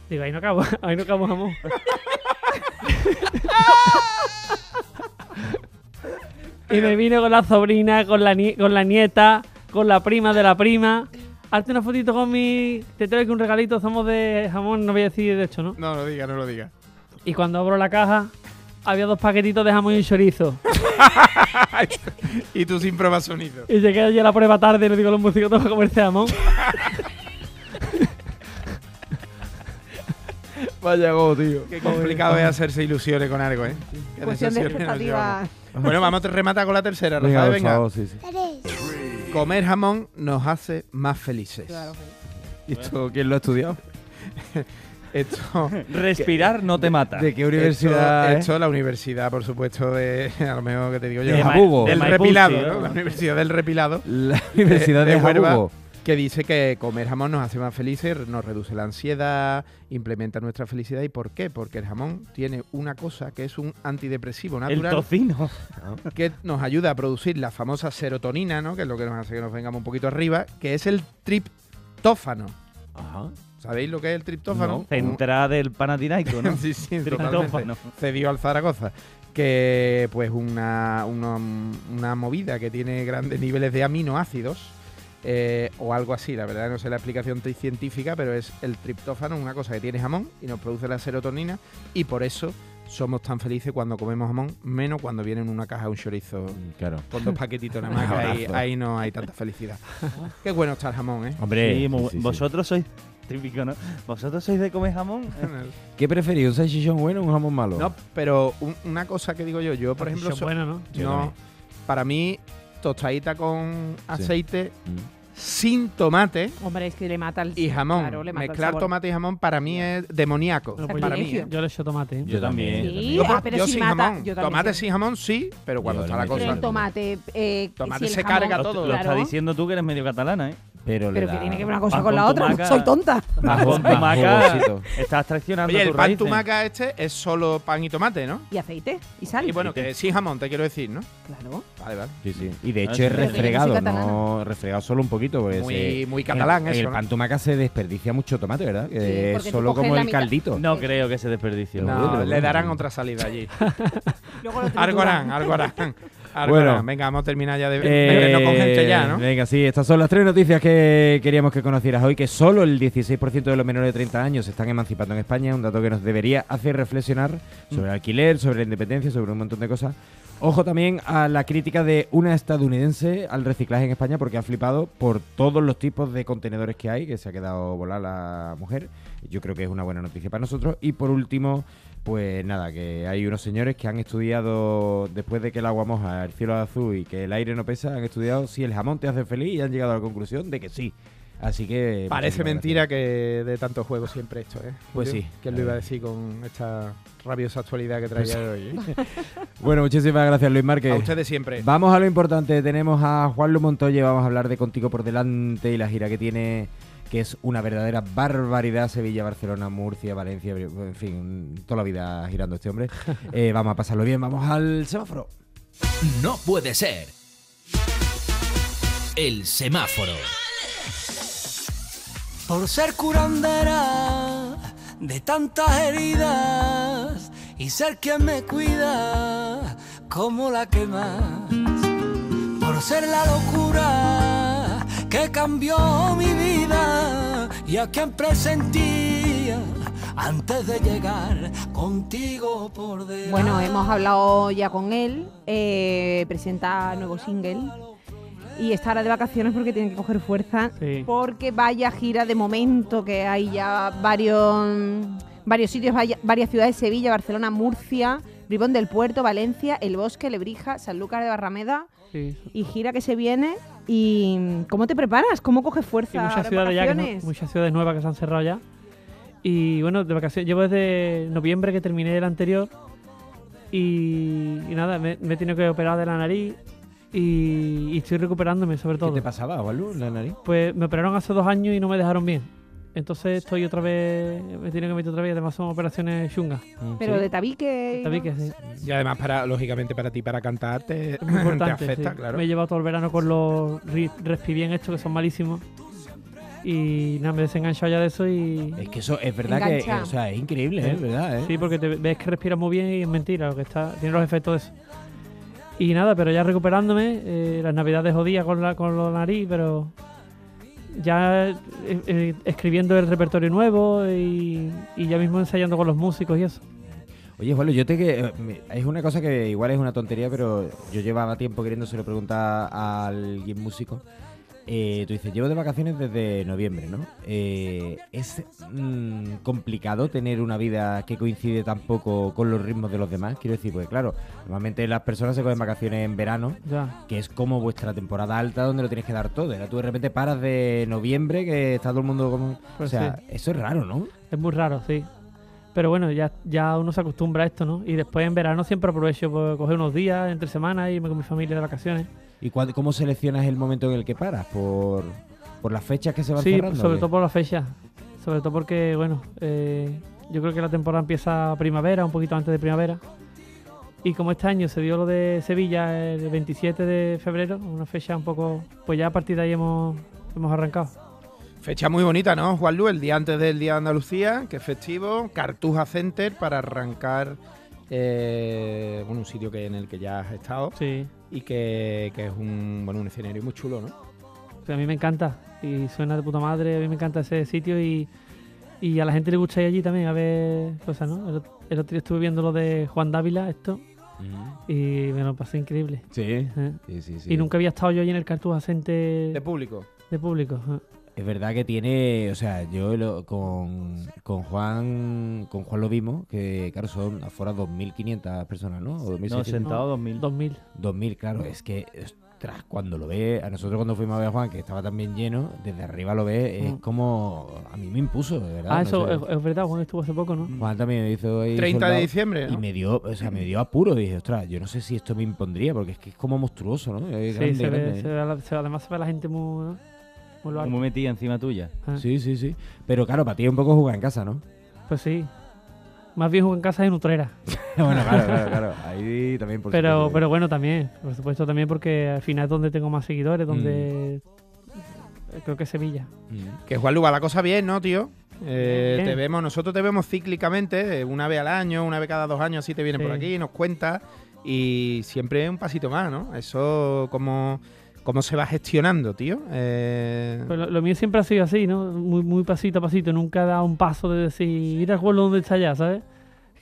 Digo, ahí no cabo, (laughs) ahí no cabo jamón. y me vine con la sobrina, con la, nie- con la nieta, con la prima de la prima. Hazte una fotito con mi. Te traigo un regalito, somos de jamón, no voy a decir de hecho, ¿no? No lo diga, no lo diga. Y cuando abro la caja, había dos paquetitos de jamón y chorizo. (laughs) y tú sin prueba sonido. Y llegué allí a la prueba tarde y le digo a los músicos, tengo que comerse jamón. (laughs) Vaya go, tío. Qué complicado es hacerse ilusiones con algo, ¿eh? Qué Cuestión de. Bueno, vamos a rematar con la tercera, Venga, Rafael, venga. favor, sí, sí. Comer jamón nos hace más felices. Claro. ¿Y esto quién lo ha estudiado? (laughs) Esto, (laughs) Respirar no te mata. ¿De qué universidad? Esto, eh? esto la universidad, por supuesto, de. (laughs) A lo mejor que te digo yo. De Ja- Jabugo. Del De Maipú, repilado, sí, ¿no? La universidad del repilado. La Universidad de, de Huelva. Jabugo. Que dice que comer jamón nos hace más felices, nos reduce la ansiedad, implementa nuestra felicidad. ¿Y por qué? Porque el jamón tiene una cosa que es un antidepresivo El natural tocino. (laughs) que nos ayuda a producir la famosa serotonina, ¿no? Que es lo que nos hace que nos vengamos un poquito arriba, que es el triptófano. Ajá. ¿Sabéis lo que es el triptófano? Centra del Panatinaico, ¿no? (laughs) sí, sí, Triptófano. Cedió al Zaragoza. Que pues una, una, una movida que tiene grandes niveles de aminoácidos. eh, o algo así, la verdad no sé la explicación científica, pero es el triptófano, una cosa que tiene jamón y nos produce la serotonina y por eso somos tan felices cuando comemos jamón, menos cuando viene en una caja un chorizo Claro. con dos paquetitos nada (laughs) más, ahí, ahí no hay tanta felicidad. Qué bueno está el jamón, ¿eh? Hombre, Sí, mu- sí, sí, sí. vosotros sois típico, ¿no? ¿Vosotros sois de comer jamón? (laughs) ¿Qué preferís? ¿Un salchichón bueno o un jamón malo? No, pero un- una cosa que digo yo, yo por ejemplo, so- bueno, ¿no? Yo no, también. para mí tostadita con aceite Mm. sin tomate Hombre, es que le mata el y jamón. claro, le mata el Mezclar sabor. tomate y jamón para mí es demoníaco. No, pues para yo, mí. ¿eh? yo le echo tomate. ¿eh? Yo también. Sí, Yo, por- ah, pero yo sin sin mata, jamón. yo también tomate sin jamón sí, pero cuando Yo está le la meto cosa. El tomate. Eh, Tomate si el se jamón- carga Lo, todo. lo Claro. estás diciendo tú que eres medio catalana, ¿eh? Pero, le Pero que da- tiene que ver una cosa Pan con la con otra. tumaca. Soy tonta. Con tumaca bolsito. (laughs) estás traicionando Oye, el tus pan raíces. tumaca este es solo pan y tomate, ¿no? Y aceite. Y sal. Y bueno, que sin jamón, te quiero decir, ¿no? Claro. Vale, vale. Sí, sí. Y de Ah, hecho sí. es Pero que yo no soy refregado, catalana. no refregado solo un poquito. Pues, Muy- muy catalán en eso, el ¿no? pan tumaca se desperdicia mucho tomate, ¿verdad? Que Sí, es porque tú solo coges como la el mitad- caldito. No creo que se desperdicie. No, No, pero le bueno. darán otra salida allí. (laughs) Luego lo algo harán, trituran. algo harán. Algo Bueno. Venga, vamos a terminar ya de, Eh, vernos con gente ya, ¿no? Venga, sí, estas son las tres noticias que queríamos que conocieras hoy, que solo el 16% de los menores de 30 años se están emancipando en España, un dato que nos debería hacer reflexionar sobre el alquiler, sobre la independencia, sobre un montón de cosas. Ojo también a la crítica de una estadounidense al reciclaje en España porque ha flipado por todos los tipos de contenedores que hay, que se ha quedado volar la mujer. Yo creo que es una buena noticia para nosotros. Y por último, pues nada, que hay unos señores que han estudiado, después de que el agua moja, el cielo es azul y que el aire no pesa, han estudiado si el jamón te hace feliz y han llegado a la conclusión de que sí. Así que... Parece mentira que de tanto juego siempre esto, ¿eh? Pues Julio? sí. ¿Quién lo iba a decir con esta rabiosa actualidad que traía de hoy? eh? (laughs) Bueno, muchísimas gracias Luis Márquez. A ustedes siempre. Vamos a lo importante. Tenemos a Juan Lu Montoya. Vamos a hablar de Contigo por delante y la gira que tiene, que es una verdadera barbaridad. Sevilla, Barcelona, Murcia, Valencia, en fin, toda la vida girando este hombre. (laughs) Eh, vamos a pasarlo bien. Vamos al semáforo. No puede ser. El semáforo. Por ser curandera de tantas heridas y ser quien me cuida como la que más. Por ser la locura que cambió mi vida y a quien presentía antes de llegar contigo por delante. Bueno, hemos hablado ya con él. eh, presenta nuevo single. Y estará de vacaciones porque tiene que coger fuerza. Sí. Porque vaya gira de momento, que hay ya varios, varios sitios, vaya- varias ciudades, Sevilla, Barcelona, Murcia, Ribón del Puerto, Valencia, El Bosque, Lebrija, Sanlúcar de Barrameda. Sí. Y gira que se viene. ¿Y cómo te preparas? ¿Cómo coges Y fuerza? muchas ahora en ciudades ya, que no- vacaciones? muchas ciudades nuevas que se han cerrado ya. Y bueno, de vacaciones, llevo desde noviembre que terminé el anterior Y, y nada, me, me he tenido que operar de la nariz y, y estoy recuperándome sobre ¿Qué todo. te pasaba, en la nariz? Pues me operaron hace dos años y no me dejaron bien. Entonces estoy otra vez, me tienen que meter otra vez, además son operaciones chungas. Pero ¿Sí? de tabique. y Tabique, sí. Y además, para, lógicamente, para ti, para cantar, te, Es (laughs) muy te importante. afecta, sí. claro. Me he llevado todo el verano con los ri- respibien estos que son malísimos. Y nada, me he desenganchado ya de eso y. Es que eso es verdad que o sea, es increíble, ¿eh? Sí. ¿Verdad? ¿eh? Sí, porque te ves que respiras muy bien y es mentira, lo que está, tiene los efectos de eso. Y nada, pero ya recuperándome, eh, las navidades jodía con la, con la nariz, pero ya eh, eh, escribiendo el repertorio nuevo y, ya mismo ensayando con los músicos y eso. Oye, Juanlu, yo te que eh, es una cosa que igual es una tontería, pero yo llevaba tiempo queriéndoselo preguntar a alguien músico. Eh, tú dices, llevo de vacaciones desde noviembre, ¿no? Eh, ¿Es mm, complicado tener una vida que coincide tan poco con los ritmos de los demás? Quiero decir, pues claro, normalmente las personas se cogen vacaciones en verano, Ya. que es como vuestra temporada alta donde lo tienes que dar todo. Ahora tú de repente paras de noviembre, que está todo el mundo como... Pues o sea, sí. eso es raro, ¿no? Es muy raro, sí. Pero bueno, ya, ya uno se acostumbra a esto, ¿no? Y después en verano siempre aprovecho por coger unos días entre semanas, irme con mi familia de vacaciones. ¿Y cuándo- cómo seleccionas el momento en el que paras? ¿Por, por las fechas que se van Sí, cerrando? o sobre todo por la fecha. Sobre todo porque, bueno, eh, yo creo que la temporada empieza primavera, un poquito antes de primavera. Y como este año se dio lo de Sevilla el 27 de febrero, una fecha un poco. Pues ya a partir de ahí hemos, hemos arrancado. Fecha muy bonita, ¿no, Juanlu? El día antes del Día de Andalucía, que es festivo. Cartuja Center para arrancar eh, bueno, un sitio que en el que ya has estado Sí, y que, que es un, bueno, un escenario muy chulo, ¿no? o sea, a mí me encanta. Y suena de puta madre, a mí me encanta ese sitio y, y a la gente le gusta ir allí también a ver cosas, ¿no? El, ot- el otro día estuve viendo lo de Juan Dávila, esto, y me lo pasé increíble. Sí, ¿eh? sí, sí, sí. Y nunca había estado yo allí en el Cartuja Center De público. de público. ¿eh? Es verdad que tiene, o sea, yo lo- con, con Juan con Juan lo vimos, que claro, son afuera 2.500 personas, ¿no? O No, 2.600. sentado 2000. 2000. 2.000, claro, es que, ostras, cuando lo ve, a nosotros cuando fuimos a ver a Juan, que estaba también lleno, desde arriba lo ve, es Mm. como, a mí me impuso, de verdad. Ah, no eso sé. es, es verdad, Juan estuvo hace poco, ¿no? Juan también me hizo ahí 30 de diciembre, Y ¿no? me dio, o sea, me dio apuro. Dije, ostras, yo no sé si esto me impondría, porque es que es como monstruoso, ¿no? Es Sí, grande, se ve, grande, se ¿eh? ve a la- se- además se ve a la gente muy, muy. Como metía encima tuya. Ah, Sí, sí, sí. Pero claro, para ti es un poco jugar en casa, ¿no? Pues sí. Más bien juego en casa de Nutrera. (laughs) bueno, claro, claro, claro. Ahí también por Pero, supuesto. pero bueno, también. Por supuesto, también porque al final es donde tengo más seguidores, donde. Creo que es Sevilla. Mm. Que Juanlu va la cosa bien, ¿no, tío? Eh, te vemos, nosotros te vemos cíclicamente, eh, una vez al año, una vez cada dos años, así te vienen Sí. por aquí, nos cuentas y siempre un pasito más, ¿no? Eso, ¿cómo, cómo se va gestionando, tío? Eh, Pues lo, mío siempre ha sido así, ¿no? Muy, muy pasito a pasito. Nunca he dado un paso de decir, ir al pueblo donde está ya, ¿sabes?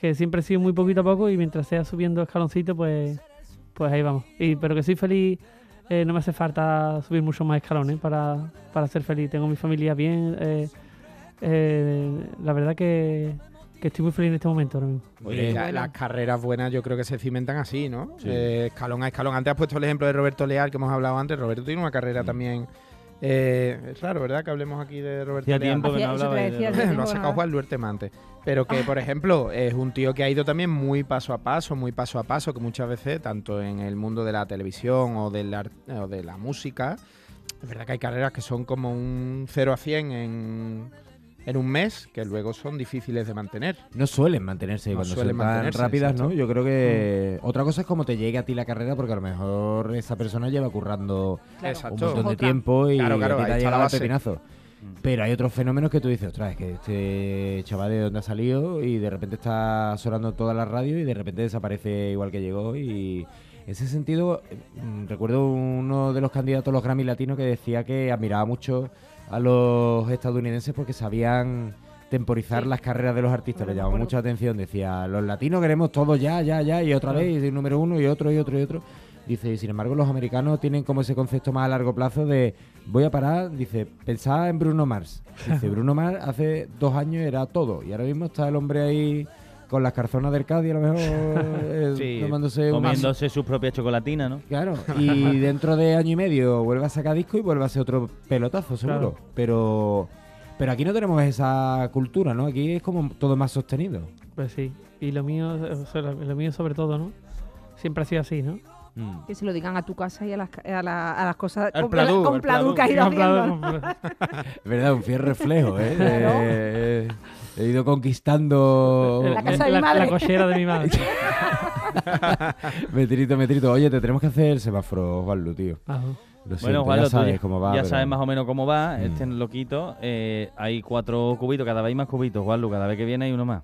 Que siempre he sido muy poquito a poco y mientras sea subiendo escaloncito, pues, pues ahí vamos. Y, pero que soy feliz, eh, no me hace falta subir muchos más escalones para, para ser feliz. Tengo mi familia bien. eh, eh, la verdad que, que estoy muy feliz en este momento ahora mismo. Oye, la- las carreras buenas yo creo que se cimentan así, ¿no? Eh, escalón a escalón. Antes has puesto el ejemplo de Roberto Leal que hemos hablado antes. Roberto tiene una carrera también. eh, es raro, ¿verdad? Que hablemos aquí de Roberto Leal. tiempo que no hablaba decía, de- hacía (laughs) Lo ha sacado Juan Luerte antes. Pero que, por ejemplo, es un tío que ha ido también muy paso a paso, muy paso a paso, que muchas veces, tanto en el mundo de la televisión o de la, o de la música, es verdad que hay carreras que son como un 0 a 100 en, en un mes, que luego son difíciles de mantener. No suelen mantenerse No cuando suelen son tan mantenerse, rápidas, ¿no? Yo creo que otra cosa es cómo te llegue a ti la carrera, porque a lo mejor esa persona lleva currando Claro. Un montón de tiempo y Claro, claro, a ti te ha llegado pepinazo. Pero hay otros fenómenos que tú dices, ostras, es que este chaval de dónde ha salido y de repente está sonando toda la radio y de repente desaparece igual que llegó y en ese sentido mm, recuerdo uno de los candidatos a los Grammy latinos que decía que admiraba mucho a los estadounidenses porque sabían temporizar Sí. las carreras de los artistas, No le llamó mucha atención, decía, los latinos queremos todo ya, ya, ya, y otra vez, y el número uno, y otro, y otro, y otro. Dice, y sin embargo, los americanos tienen como ese concepto más a largo plazo de voy a parar, dice, pensad en Bruno Mars. Dice, (laughs) Bruno Mars hace dos años era todo, y ahora mismo está el hombre ahí con las carzonas del Cádiz, a lo mejor (laughs) eh, Sí, tomándose un Comiéndose sus propias chocolatinas, ¿no? Claro, (laughs) y dentro de año y medio vuelve a sacar disco y vuelve a ser otro pelotazo, seguro. Claro. Pero, Pero aquí no tenemos esa cultura, ¿no? Aquí es como todo más sostenido. Pues sí. Y lo mío, o sea, lo mío sobre todo, ¿no? Siempre ha sido así, ¿no? Mm. Que se lo digan a tu casa y a las, a la- a las cosas Al con, Pladú, con al Pladú Pladú. que has ido No, claro, haciendo. no, pero- (laughs) Es verdad, un fiel reflejo, ¿eh? Claro. Eh, he ido conquistando... La casa de mi madre. la cochera de mi madre. (laughs) metrito, metrito. Oye, te tenemos que hacer el semáforo, Juanlu, tío. Ajá. Lo siento, Bueno, Juanlo, ya sabes cómo va. ya pero- sabes más o menos cómo va. Mm. Este loquito. eh, hay cuatro cubitos, cada vez hay más cubitos, Juanlu. Cada vez que viene hay uno más.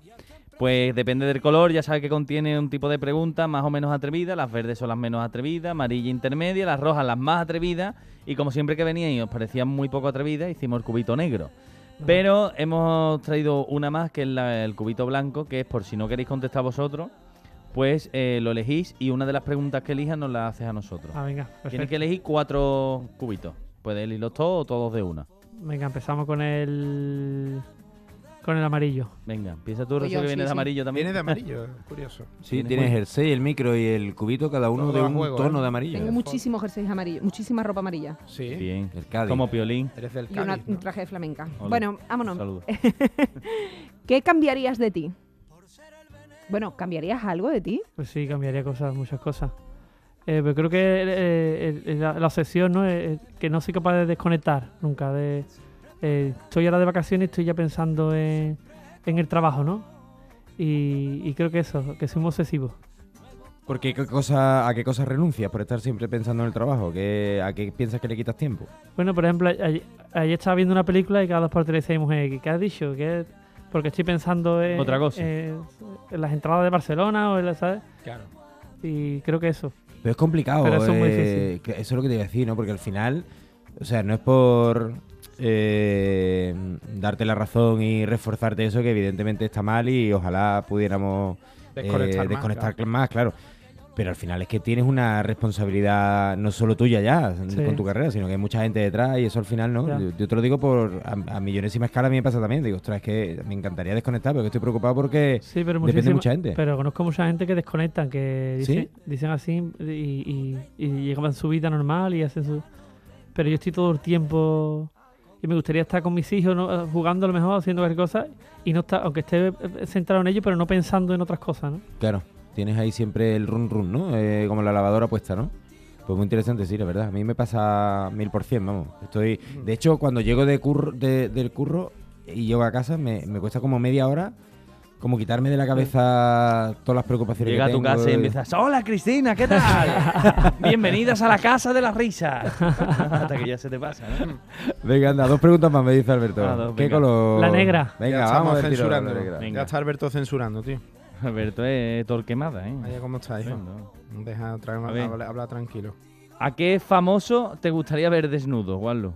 Pues depende del color, ya sabes que contiene un tipo de preguntas más o menos atrevidas. Las verdes son las menos atrevidas, amarilla intermedia, las rojas las más atrevidas. Y como siempre que venía y os parecían muy poco atrevidas, hicimos el cubito negro. Pero hemos traído una más, que es la- el cubito blanco, que es por si no queréis contestar vosotros, pues eh, lo elegís y una de las preguntas que elijas nos la haces a nosotros. Ah, venga, Tienes que elegir cuatro cubitos. Puedes elegirlos todos o todos de una. Venga, empezamos con el. Con el amarillo. Venga, empieza tú, Pues Rocío, que viene sí, de sí. amarillo también. Viene de (laughs) amarillo, curioso. Sí, Tienes muy- el 6, el micro y el cubito, cada uno Todo de a un juego, tono ¿eh? de amarillo. Tengo muchísimos jerseys amarillos, muchísima ropa amarilla Sí. Bien. El Cádiz. Como piolín. Eres del y una- un ¿no? traje de flamenca. Ole. Bueno, vámonos. Saludos. (laughs) ¿Qué cambiarías de ti? Bueno, ¿cambiarías algo de ti? Pues sí, cambiaría cosas, muchas cosas. Eh, pero creo que eh, el- la, la obsesión, ¿no? Eh, que no soy capaz de desconectar nunca. De, eh, estoy ahora de vacaciones y estoy ya pensando en, en el trabajo, ¿no? Y, y creo que eso, que soy muy obsesivo. Porque ¿qué cosa, ¿a qué cosas renuncias por estar siempre pensando en el trabajo? ¿Qué, ¿A qué piensas que le quitas tiempo? Bueno, por ejemplo, ayer, ayer estaba viendo una película y cada dos por tres mujer, ¿qué has dicho? ¿Qué? Porque estoy pensando en, Otra cosa. en, en las entradas de Barcelona o en la, ¿sabes? Claro. Y creo que eso. Pero es complicado. Pero eso es muy eh, que eso es lo que te iba a decir, ¿no? Porque al final, o sea, no es por eh, darte la razón y reforzarte eso, que evidentemente está mal y ojalá pudiéramos eh, Desconectar más, claro. más, claro. Pero al final es que tienes una responsabilidad no solo tuya ya Sí. con tu carrera, sino que hay mucha gente detrás y eso al final, ¿no? Yo, yo te lo digo por a, a millonésima escala, a mí me pasa también. Digo, ostras, es que me encantaría desconectar, pero que estoy preocupado porque Sí, pero depende de mucha gente. Pero conozco mucha gente que desconectan, que ¿Sí? dicen, dicen así y, y, y llevan su vida normal y hacen su... Pero yo estoy todo el tiempo... Y me gustaría estar con mis hijos ¿no? jugando a lo mejor, haciendo cualquier cosa, y no estar, aunque esté eh, centrado en ello, pero no pensando en otras cosas, ¿no? Claro, tienes ahí siempre el run run, ¿no? Eh, como la lavadora puesta, ¿no? Pues muy interesante, sí, la verdad. A mí me pasa mil por cien, vamos. Estoy, de hecho, cuando llego de curro, de- del curro y llego a casa, me, me cuesta como media hora como quitarme de la cabeza todas las preocupaciones Llega a que tu tengo casa y empiezas, hola Cristina, ¿qué tal? (laughs) Bienvenidas a la casa de la risa. (laughs) Hasta que ya se te pasa, ¿no? Venga, anda, dos preguntas más, me dice Alberto. Ah, dos, ¿Qué venga. color? La negra. Venga, ya vamos a censurando. la negra. Venga. Ya está Alberto censurando, tío. Alberto es torquemada, ¿eh? Allá cómo está, hijo. Deja A habla, habla tranquilo. ¿A qué famoso te gustaría ver desnudo, Wallo?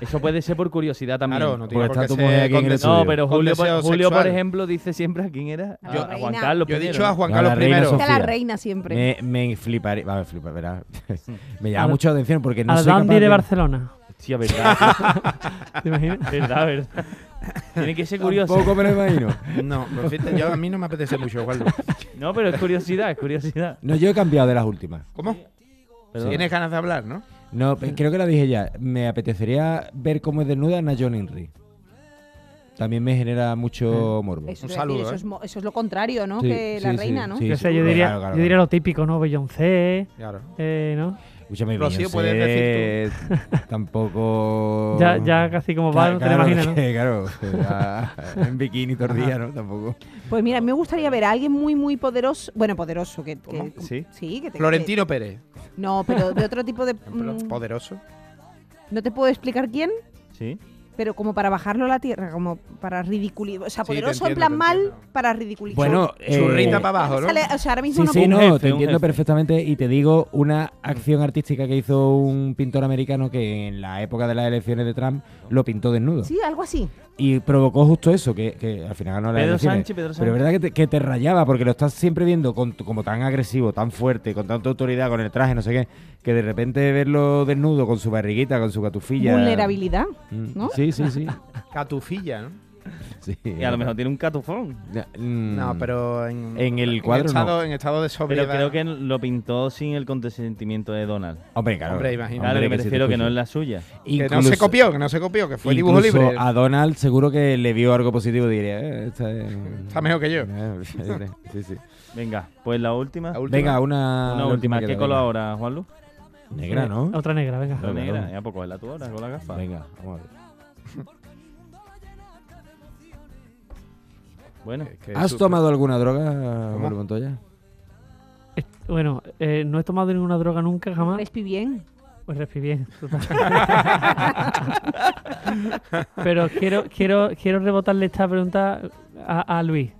Eso puede ser por curiosidad también. Claro, no tiene por está qué tu mujer ser aquí en con. No, pero Julio, por, Julio, ejemplo, dice siempre a quién era. A a, Juan. Carlos. Yo he dicho a. Juan Carlos. Sofía. Que la reina siempre. Me, me fliparía, va, me flipa, verá. (laughs) me llama mucho la atención porque no a la soy Dandy de Barcelona. Sí, a verdad. (laughs) ¿Te imaginas? (laughs) verdad, verdad. Tiene que ser curioso. Tampoco me lo imagino. No, pues fíjate, yo, a mí no me apetece mucho, Waldo. No, pero es curiosidad, es curiosidad. No, yo he cambiado de las últimas. ¿Cómo? Perdón. Tienes ganas de hablar, ¿no? No, creo que la dije ya. Me apetecería ver cómo es desnuda Ana John Henry. También me genera mucho morbo. Eso, Un saludo, eso ¿eh? es, mo- eso es lo contrario, ¿no? Sí, que la sí, reina, sí, ¿no? sí. Yo, sé, yo diría, claro, claro, yo diría lo típico, ¿no? Beyoncé, Claro. eh, ¿no? Escúchame, Rocío, Beyoncé puedes (laughs) tampoco... Ya, ya casi como va, Claro, no te claro, imaginas, ¿no? que, (laughs) claro, ya en bikini todo el día, ¿no? Tampoco. Pues mira, me gustaría ver a alguien muy, muy poderoso. Bueno, poderoso. Que. Sí. Sí, que te- Florentino Pérez. no, pero de otro tipo de. (laughs) mm, Poderoso. no te puedo explicar quién, Sí. Pero como para bajarlo a la tierra, como para ridiculizar. O sea, Sí, poderoso en entiendo, plan mal para ridiculizar. Bueno, Churrita eh, para abajo, ¿no? Sale- o sea, ahora mismo Sí, no sí, no, jefe, te entiendo jefe. perfectamente y te digo una acción artística que hizo un pintor americano que en la época de las elecciones de Trump lo pintó desnudo. Sí, algo así. Y provocó justo eso, que, que al final ganó las Pedro elecciones. Sánchez, Pedro Pero Sánchez. es verdad que te, que te rayaba porque lo estás siempre viendo con, como tan agresivo, tan fuerte, con tanta autoridad, con el traje, no sé qué, que de repente verlo desnudo con su barriguita, con su catufilla. Vulnerabilidad. Mm, ¿no? Sí, sí, sí. (laughs) Catufilla, ¿no? Sí, Y a lo mejor tiene un catufón. Mm, No, pero en, En el en cuadro estado, no. en estado de Pero sobriedad. creo que lo pintó sin el consentimiento de Donald. Hombre, claro. Hombre, imagina. Claro, que me refiero que no es la suya. que no se copió, que no se copió, que fue dibujo libre. a Donald seguro que le vio algo positivo y diría, eh, esta es- Está mejor que yo. Eh, (laughs) sí, sí. Venga, pues la última. La última. Venga, una, última. ¿Qué color ahora, Juanlu? Negra, ¿no? Otra negra, venga. Claro, negra. Ya poco es la tu hora con la gafa. Venga, vamos a ver. Bueno, Que ¿Has súper- tomado alguna droga, Juan Montoya? Est- Bueno, eh, no he tomado ninguna droga nunca, jamás. Respi bien. Pues respí bien. (laughs) Pero quiero, quiero, quiero rebotarle esta pregunta a, a Luis.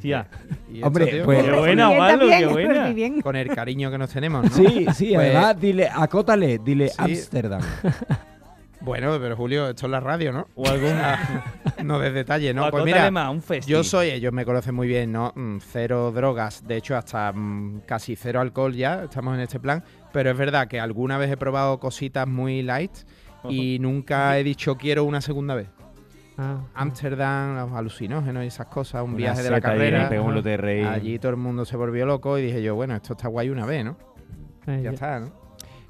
Tía. y esto, Hombre, tío, pues- Qué con- buena, también, qué buena. respi bien. con el cariño que nos tenemos, ¿no? Sí, sí, Pues- además, dile, acótale, dile Sí. (laughs) Bueno, pero Julio, esto es la radio, ¿no? O algún. No des detalle, ¿no? Pues mira, más, un festi. yo soy, ellos me conocen muy bien, ¿no? Mm, Cero drogas, de hecho hasta mm, casi cero alcohol ya, estamos en este plan, pero es verdad que alguna vez he probado cositas muy light y nunca he dicho quiero una segunda vez. Ah, Ámsterdam, los alucinógenos y esas cosas, un Una viaje de la ahí, carrera. pegó un lote de rey. Allí todo el mundo se volvió loco y dije yo, bueno, esto está guay una vez, ¿no? eh, Ya está, ¿no?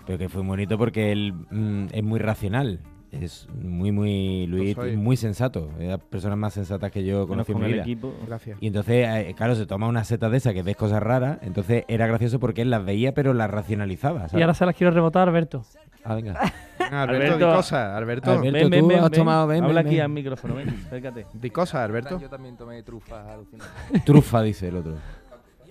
Pero que fue bonito porque él mm, es muy racional. Es muy, muy, Luis, soy. muy sensato. Es de las personas más sensatas que yo conocí en mi vida. equipo. Gracias. Y entonces, eh, claro, se toma una seta de esa que ves cosas raras. Entonces era gracioso porque él las veía, pero las racionalizaba. Y ahora se las quiero rebotar a Alberto. Ah, venga. (laughs) Venga, Alberto, di Alberto. cosas, Alberto. Alberto. tú has tomado, ven, Habla ven, aquí ven. al micrófono, ven, acércate. Di cosas, Alberto. Yo también tomé trufas alucinantes. Trufa, dice el otro.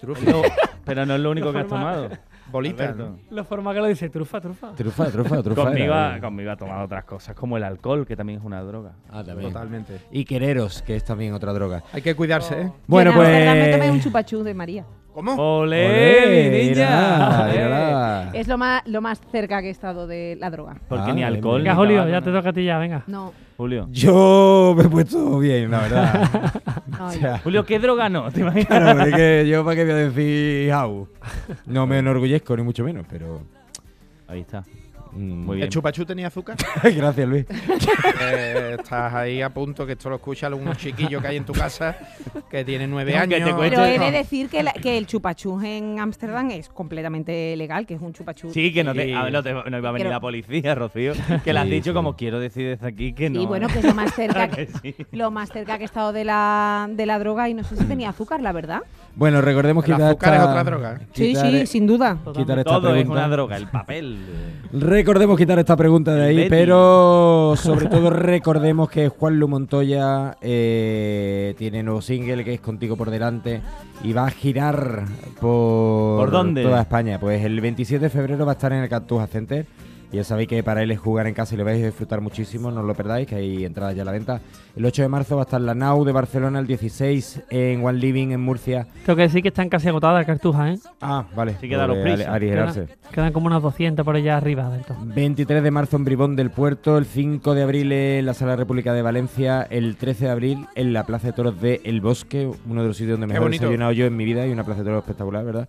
No, pero no es lo único que has tomado. (laughs) Bolita. ¿no? La forma que lo dice, trufa, trufa. Trufa, trufa, (laughs) trufa. Conmigo, era- ha, conmigo ha tomado otras cosas, como el alcohol, que también es una droga. Ah, también. Totalmente. Y quereros, que es también otra droga. Hay que cuidarse, ¿eh? Bueno, Yo en Ámsterdam me tomé un pues. chupachú de María. ¿Cómo? ¡Olé, Olé, mi mira, niña! Es lo más, lo más cerca que he estado de la droga. Porque Ah, ni alcohol. Venga, Julio, ya te toca a ti ya, venga. No, Julio. Yo me he puesto bien, la verdad. (laughs) no, O sea, Julio, ¿qué droga no? ¿Te imaginas? Claro, es que yo para qué voy a decir how. No me enorgullezco, ni mucho menos, pero. Ahí está. Mm, Muy bien. ¿El chupachú tenía azúcar? (laughs) Gracias, Luis. Eh, estás ahí a punto que esto lo escucha unos chiquillos que hay en tu casa que tienen nueve No, que años. te cuente- Pero he de decir que, la- que el chupachú en Ámsterdam es completamente legal, que es un chupachú. Sí, que no, te, a ver, no, te- no iba a venir Pero- la policía, Rocío. Que le has dicho sí. como quiero decir desde aquí que no. Sí, bueno, que es lo más (laughs) cerca que, que sí. lo más cerca que he estado de la, de la droga y no sé si tenía azúcar, la verdad. Bueno, recordemos El quitar azúcar es esta- otra droga. Sí, quitar- sí, sin duda. quitar esta Todo es una droga, el papel. eh. Recordemos quitar esta pregunta de El ahí, pero sobre todo recordemos que Juan Lu Montoya eh, tiene nuevo single que es Contigo por delante y va a girar por, ¿Por dónde? toda España. Pues el 27 de febrero va a estar en el Cartuja Center. Y ya sabéis que para él es jugar en casa y le vais a disfrutar muchísimo, no os lo perdáis, que hay entradas ya a la venta. El 8 de marzo va a estar la Nau de Barcelona, el 16 en One Living en Murcia. Tengo que decir que están casi agotadas las cartujas, ¿eh? Ah, vale. Sí que daros pues, aligerarse. Quedan, quedan como unas 200 por allá arriba del todo. 23 de marzo en Bribón del Puerto, el 5 de abril en la Sala República de Valencia, el 13 de abril en la Plaza de Toros de El Bosque, uno de los sitios donde mejor he desayunado yo en mi vida y una Plaza de Toros espectacular, ¿verdad?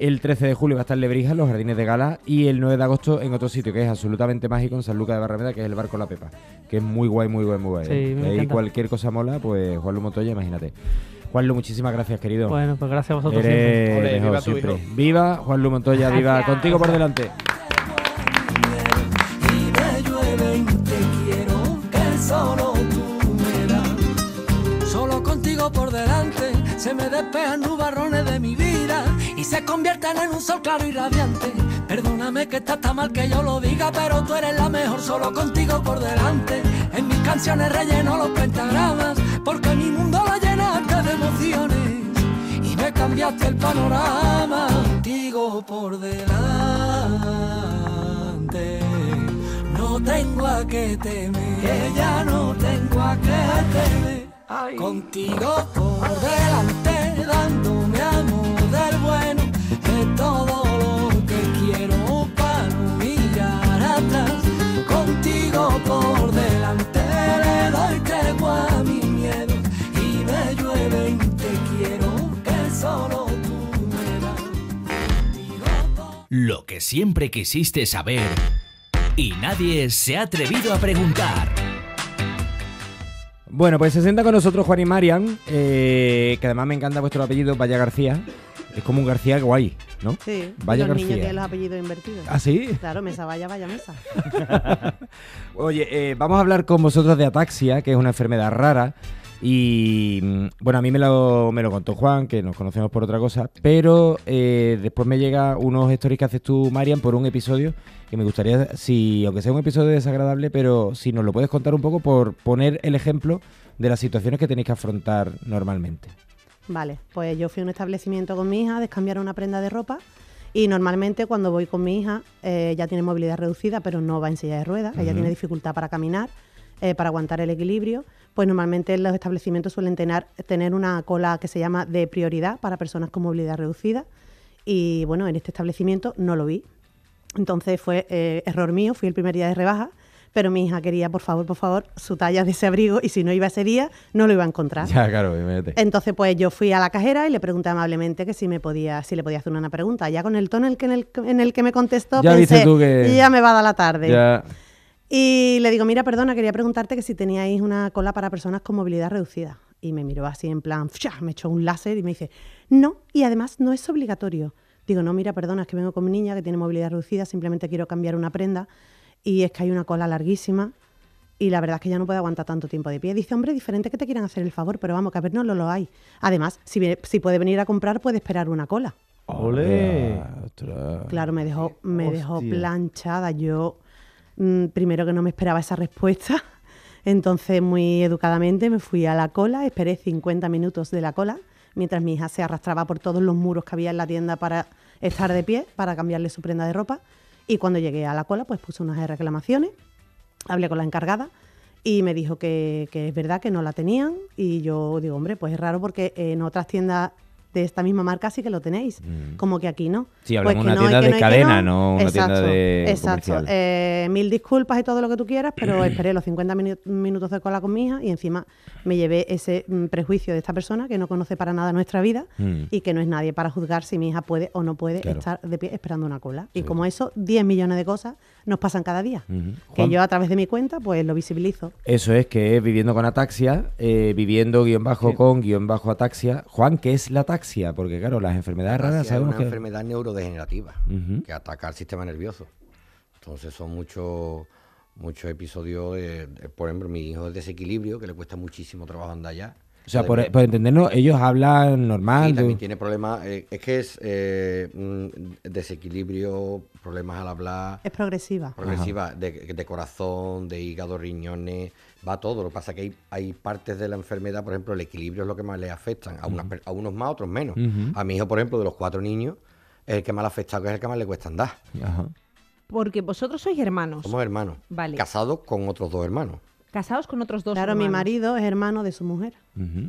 El 13 de julio va a estar en Lebrija, en los Jardines de Gala, y el 9 de agosto en otro sitio que es absolutamente mágico, en San Lucas de Barrameda, que es el Barco La Pepa, que es muy guay, muy guay, muy guay. Sí, ¿eh? me Ahí encanta. cualquier cosa mola, pues Juan Lu Montoya, imagínate. Juan Lu, muchísimas gracias, querido. Bueno, pues gracias a vosotros siempre. Eres Ole, mejor viva tu siempre. hijo. Viva Juan Lu Montoya, viva contigo por delante. y me llueve y te quiero que solo tú me das. Solo contigo por delante se me despejan nubarrones de mi vida y se convierten en un sol claro y radiante. Perdóname que está tan mal que yo lo diga, pero tú eres la mejor solo contigo por delante. En mis canciones relleno los pentagramas porque mi mundo lo llenaste de emociones y me cambiaste el panorama contigo por delante. No tengo a qué temer, que ya no tengo a qué temer. Contigo por delante, dándome todo lo que quiero para mirar atrás. Contigo por delante, le doy tregua a mi miedo y me llueve y te quiero que solo tú me das. Lo que siempre quisiste saber y nadie se ha atrevido a preguntar. Bueno, pues se sienta con nosotros Juan y Marian, eh, que además me encanta vuestro apellido, Vaya García. Es como un García guay, ¿no? Sí, Vaya los niños García. tienen los apellidos invertidos. ¿Ah, sí? Claro, mesa vaya, vaya mesa. (laughs) Oye, eh, vamos a hablar con vosotros de ataxia, que es una enfermedad rara. Y mm, bueno, a mí me lo, me lo contó Juan, que nos conocemos por otra cosa, pero eh, después me llega unos stories que haces tú, Marian, por un episodio que me gustaría, si aunque sea un episodio desagradable, pero si nos lo puedes contar un poco por poner el ejemplo de las situaciones que tenéis que afrontar normalmente. Vale, pues yo fui a un establecimiento con mi hija a descambiar una prenda de ropa y normalmente cuando voy con mi hija, eh, ella tiene movilidad reducida, pero no va en silla de ruedas, ella tiene dificultad para caminar, eh, para aguantar el equilibrio, pues normalmente los establecimientos suelen tener, tener una cola que se llama de prioridad para personas con movilidad reducida y bueno, en este establecimiento no lo vi. Entonces fue eh, error mío, fui el primer día de rebaja, pero mi hija quería, por favor, por favor, su talla de ese abrigo y si no iba ese día, no lo iba a encontrar. Ya, claro, imagínate. Entonces, pues yo fui a la cajera y le pregunté amablemente que si me podía, si le podía hacer una pregunta. Ya con el tono en el que, en el, en el que me contestó, Ya pensé, tú que- ya me va a dar la tarde. Ya, Y le digo, mira, perdona, quería preguntarte que si teníais una cola para personas con movilidad reducida. Y me miró así en plan, me echó un láser y me dice, no, y además no es obligatorio. Digo, no, mira, perdona, es que vengo con mi niña que tiene movilidad reducida, simplemente quiero cambiar una prenda y es que hay una cola larguísima y la verdad es que ya no puede aguantar tanto tiempo de pie. Dice, hombre, diferente que te quieran hacer el favor, pero vamos, que a ver, no lo, lo hay. Además, si, viene- si puede venir a comprar, puede esperar una cola. ¡Ole! Ostras. Claro, me dejó, me dejó planchada. Yo, mm, primero que no me esperaba esa respuesta, (laughs) entonces muy educadamente me fui a la cola, esperé 50 minutos de la cola, mientras mi hija se arrastraba por todos los muros que había en la tienda para estar de pie, para cambiarle su prenda de ropa. Y cuando llegué a la cola, pues puse unas reclamaciones, hablé con la encargada y me dijo que, que es verdad que no la tenían. Y yo digo, hombre, pues es raro porque en otras tiendas de esta misma marca sí que lo tenéis, Mm. como que aquí no. Sí, hablamos Pues de que una no, tienda que de no, cadena, no. una tienda de Exacto. Eh, mil disculpas y todo lo que tú quieras, pero (clears throat) esperé los 50 minu- minutos de cola con mi hija y encima me llevé ese mm, prejuicio de esta persona que no conoce para nada nuestra vida Mm. y que no es nadie para juzgar si mi hija puede o no puede Claro. estar de pie esperando una cola. Y como eso, 10 millones de cosas nos pasan cada día. Que Juan. yo a través de mi cuenta pues lo visibilizo. Eso es que es viviendo con ataxia, eh, viviendo guion bajo Sí. con guion bajo ataxia. Juan, ¿qué es la ataxia? Porque claro, las enfermedades raras Ataxia es sabemos una que... enfermedad neurodegenerativa que ataca al sistema nervioso. Entonces son muchos muchos episodios, de, de- por ejemplo, mi hijo es desequilibrio, que le cuesta muchísimo trabajo andar ya. O sea, por, entendernos, ellos hablan normal. Sí, de- también tiene problemas, eh, es que es eh, desequilibrio, problemas al hablar, Es progresiva. progresiva de, de corazón, de hígado, riñones, va todo. Lo que pasa es que hay, hay partes de la enfermedad, por ejemplo, el equilibrio es lo que más le afectan, a, unas per- a unos más, a otros menos. A mi hijo, por ejemplo, de los cuatro niños, es el que más le ha afectado, que es el que más le cuesta andar. Ajá. Porque vosotros sois hermanos, Somos hermanos, Vale. casados con otros dos hermanos. Casados con otros dos Claro, mi marido es hermano de su mujer.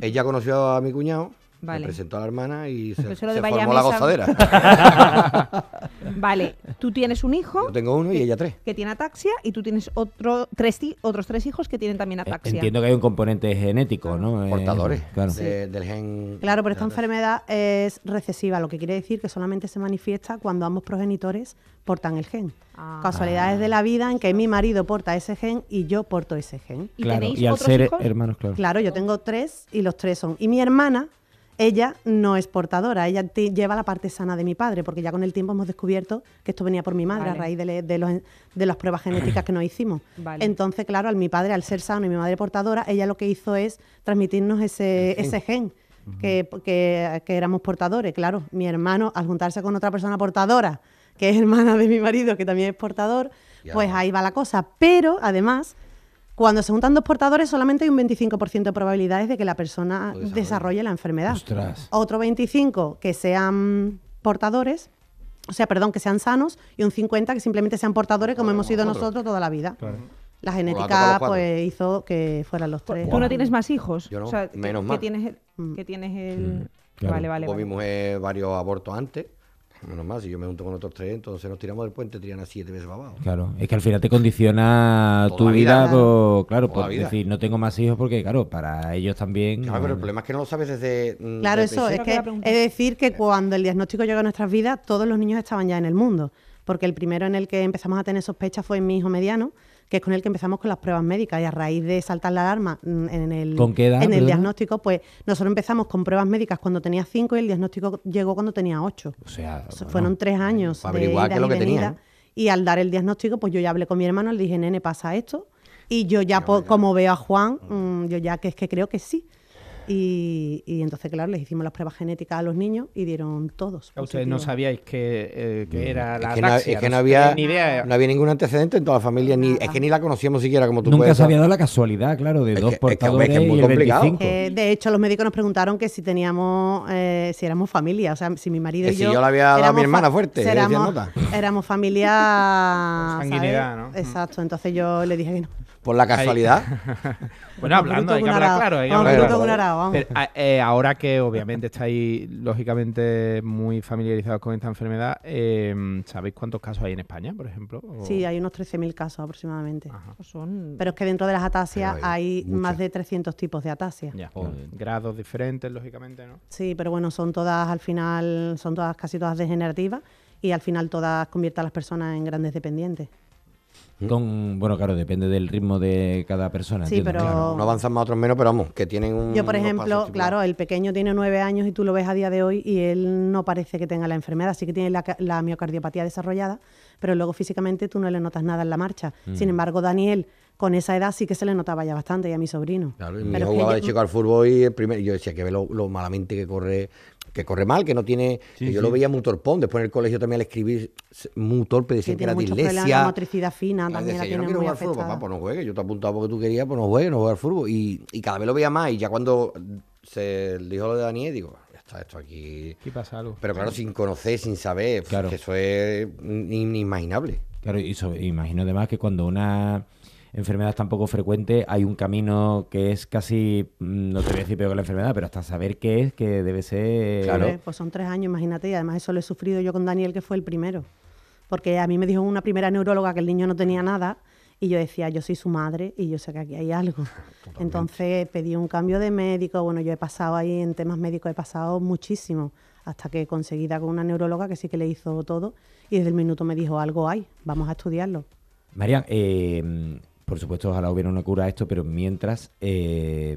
Ella conoció a mi cuñado, Vale. me presentó a la hermana y se, se formó la gozadera. (laughs) Vale, tú tienes un hijo Yo tengo uno y ella tres. que tiene ataxia y tú tienes otro, tres, ti- otros tres hijos que tienen también Eh, ataxia. Entiendo que hay un componente genético, ¿no? Eh, Portadores claro. de- del gen. Claro, pero esta enfermedad es recesiva, lo que quiere decir que solamente se manifiesta cuando ambos progenitores portan el gen. Ah. Casualidades de la vida en que mi marido porta ese gen y yo porto ese gen. ¿Y Claro, tenéis y al otros ser hijos? hermanos, claro. Claro, yo tengo tres y los tres son. Y mi hermana, ella no es portadora, ella lleva la parte sana de mi padre, porque ya con el tiempo hemos descubierto que esto venía por mi madre Vale. a raíz de, le- de los- de las pruebas genéticas que nos hicimos. Vale. Entonces, claro, al mi padre, al ser sano y mi madre portadora, ella lo que hizo es transmitirnos ese, ese gen. Que, que- que éramos portadores, claro. Mi hermano, al juntarse con otra persona portadora, que es hermana de mi marido, que también es portador, Ya. pues ahí va la cosa. Pero, además, cuando se juntan dos portadores, solamente hay un 25% de probabilidades de que la persona desarrolle. desarrolle la enfermedad. Ostras. Otro 25% que sean portadores, o sea, perdón, que sean sanos, y un 50% que simplemente sean portadores como hemos sido nosotros. nosotros toda la vida. La tocado genética pues hizo que fueran los tres. ¿Tú no tienes más hijos? Yo no, O sea, que- menos que mal. tienes el, Mm. que tienes el... Mm, claro. Vale, vale, mi vale. mujer varios abortos antes. Menos mal, si yo me junto con otros tres, entonces nos tiramos del puente, tiran a siete veces abajo. Claro, es que al final te condiciona Toda tu vida, vida, por- claro, por vida. decir, no tengo más hijos porque, claro, para ellos también... Claro, pero el problema es que no lo sabes desde. mm, Claro, desde eso es que es decir que cuando el diagnóstico llegó a nuestras vidas, todos los niños estaban ya en el mundo. Porque el primero en el que empezamos a tener sospechas fue en mi hijo mediano, que es con el que empezamos con las pruebas médicas. Y a raíz de saltar la alarma mm, en el, ¿Con qué edad, en el perdona? diagnóstico, pues nosotros empezamos con pruebas médicas cuando tenía cinco y el diagnóstico llegó cuando tenía ocho. O sea, bueno, Fueron tres años para de averiguar qué es lo y que tenía, venida. ¿eh? Y al dar el diagnóstico, pues yo ya hablé con mi hermano, le dije, nene, pasa esto. Y yo ya, po- como veo a Juan, mm, yo ya que es que creo que sí. Y, y entonces, claro, les hicimos las pruebas genéticas a los niños y dieron todos. Ustedes no sabíais que, eh, que era Es la no, ataxia, es que no había, ni idea. no había ningún antecedente en toda la familia, ni, es que ni la conocíamos siquiera como tú Nunca puedes se había dado la casualidad, claro, de Es dos que- es que, hombre, portadores es que es muy y el complicado. 25. Eh, de hecho, los médicos nos preguntaron que si teníamos, eh, si éramos familia, o sea, si mi marido y si yo. yo le había dado a mi hermana fuerte, éramos, nota. éramos familia. (laughs) Sanguinidad, ¿no? Exacto, entonces yo le dije que no. Por la casualidad. (laughs) Bueno, hablando, hay que hablar claro. Hay que Vamos, hablar claro. que un arao, vamos. Pero, a- eh, ahora que obviamente estáis lógicamente muy familiarizados con esta enfermedad, eh, ¿sabéis cuántos casos hay en España, por ejemplo? O- Sí, hay unos 13.000 casos aproximadamente. Ajá. Son Pero es que dentro de las atasias Pero hay más de 300 tipos de atasia. Ya, Joder. grados diferentes, lógicamente, ¿no? Sí, pero bueno, son todas al final, son todas casi todas degenerativas y al final todas convierten a las personas en grandes dependientes. Con, bueno, claro, depende del ritmo de cada persona. Sí, entiendo, pero- claro. No avanzan más otros menos, pero vamos, que tienen un. Yo, por ejemplo, pasos claro, el pequeño tiene nueve años y tú lo ves a día de hoy y él no parece que tenga la enfermedad, sí que tiene la, la miocardiopatía desarrollada, pero luego físicamente tú no le notas nada en la marcha. Mm. Sin embargo, Daniel, con esa edad sí que se le notaba ya bastante y a mi sobrino. Claro, y mi hijo jugaba yo- de chico al fútbol y el primer, yo decía que ve lo, lo malamente que corre, que corre mal, que no tiene. Sí, que yo sí. lo veía muy torpón. Después en el colegio también al escribir muy torpe, Sí, decían que era problemas, la dislexia. motricidad fina también la decía, yo no quiero jugar al fútbol, afectada. papá, pues no juegues. Yo te apuntaba porque tú querías, pues no juegues, no al fútbol. Y, y cada vez lo veía más. Y ya cuando se dijo lo de Daniel, digo, ya está esto aquí. Aquí pasa algo. Pero claro, sin conocer, sin saber, Claro. que eso es inimaginable. Claro, y imagino además que cuando una enfermedad tan poco frecuente, hay un camino que es casi, mm, no te voy a decir peor que la enfermedad, pero hasta saber qué es, que debe ser... Claro. Pues son tres años, imagínate, y además eso lo he sufrido yo con Daniel, que fue el primero. Porque a mí me dijo una primera neuróloga que el niño no tenía nada y yo decía, yo soy su madre y yo sé que aquí hay algo. Entonces pedí un cambio de médico, bueno, yo he pasado ahí en temas médicos, he pasado muchísimo, hasta que conseguí dar con una neuróloga que sí que le hizo todo y desde el minuto me dijo, algo hay, vamos a estudiarlo. Marian, eh, por supuesto, ojalá hubiera una cura a esto, pero mientras, eh,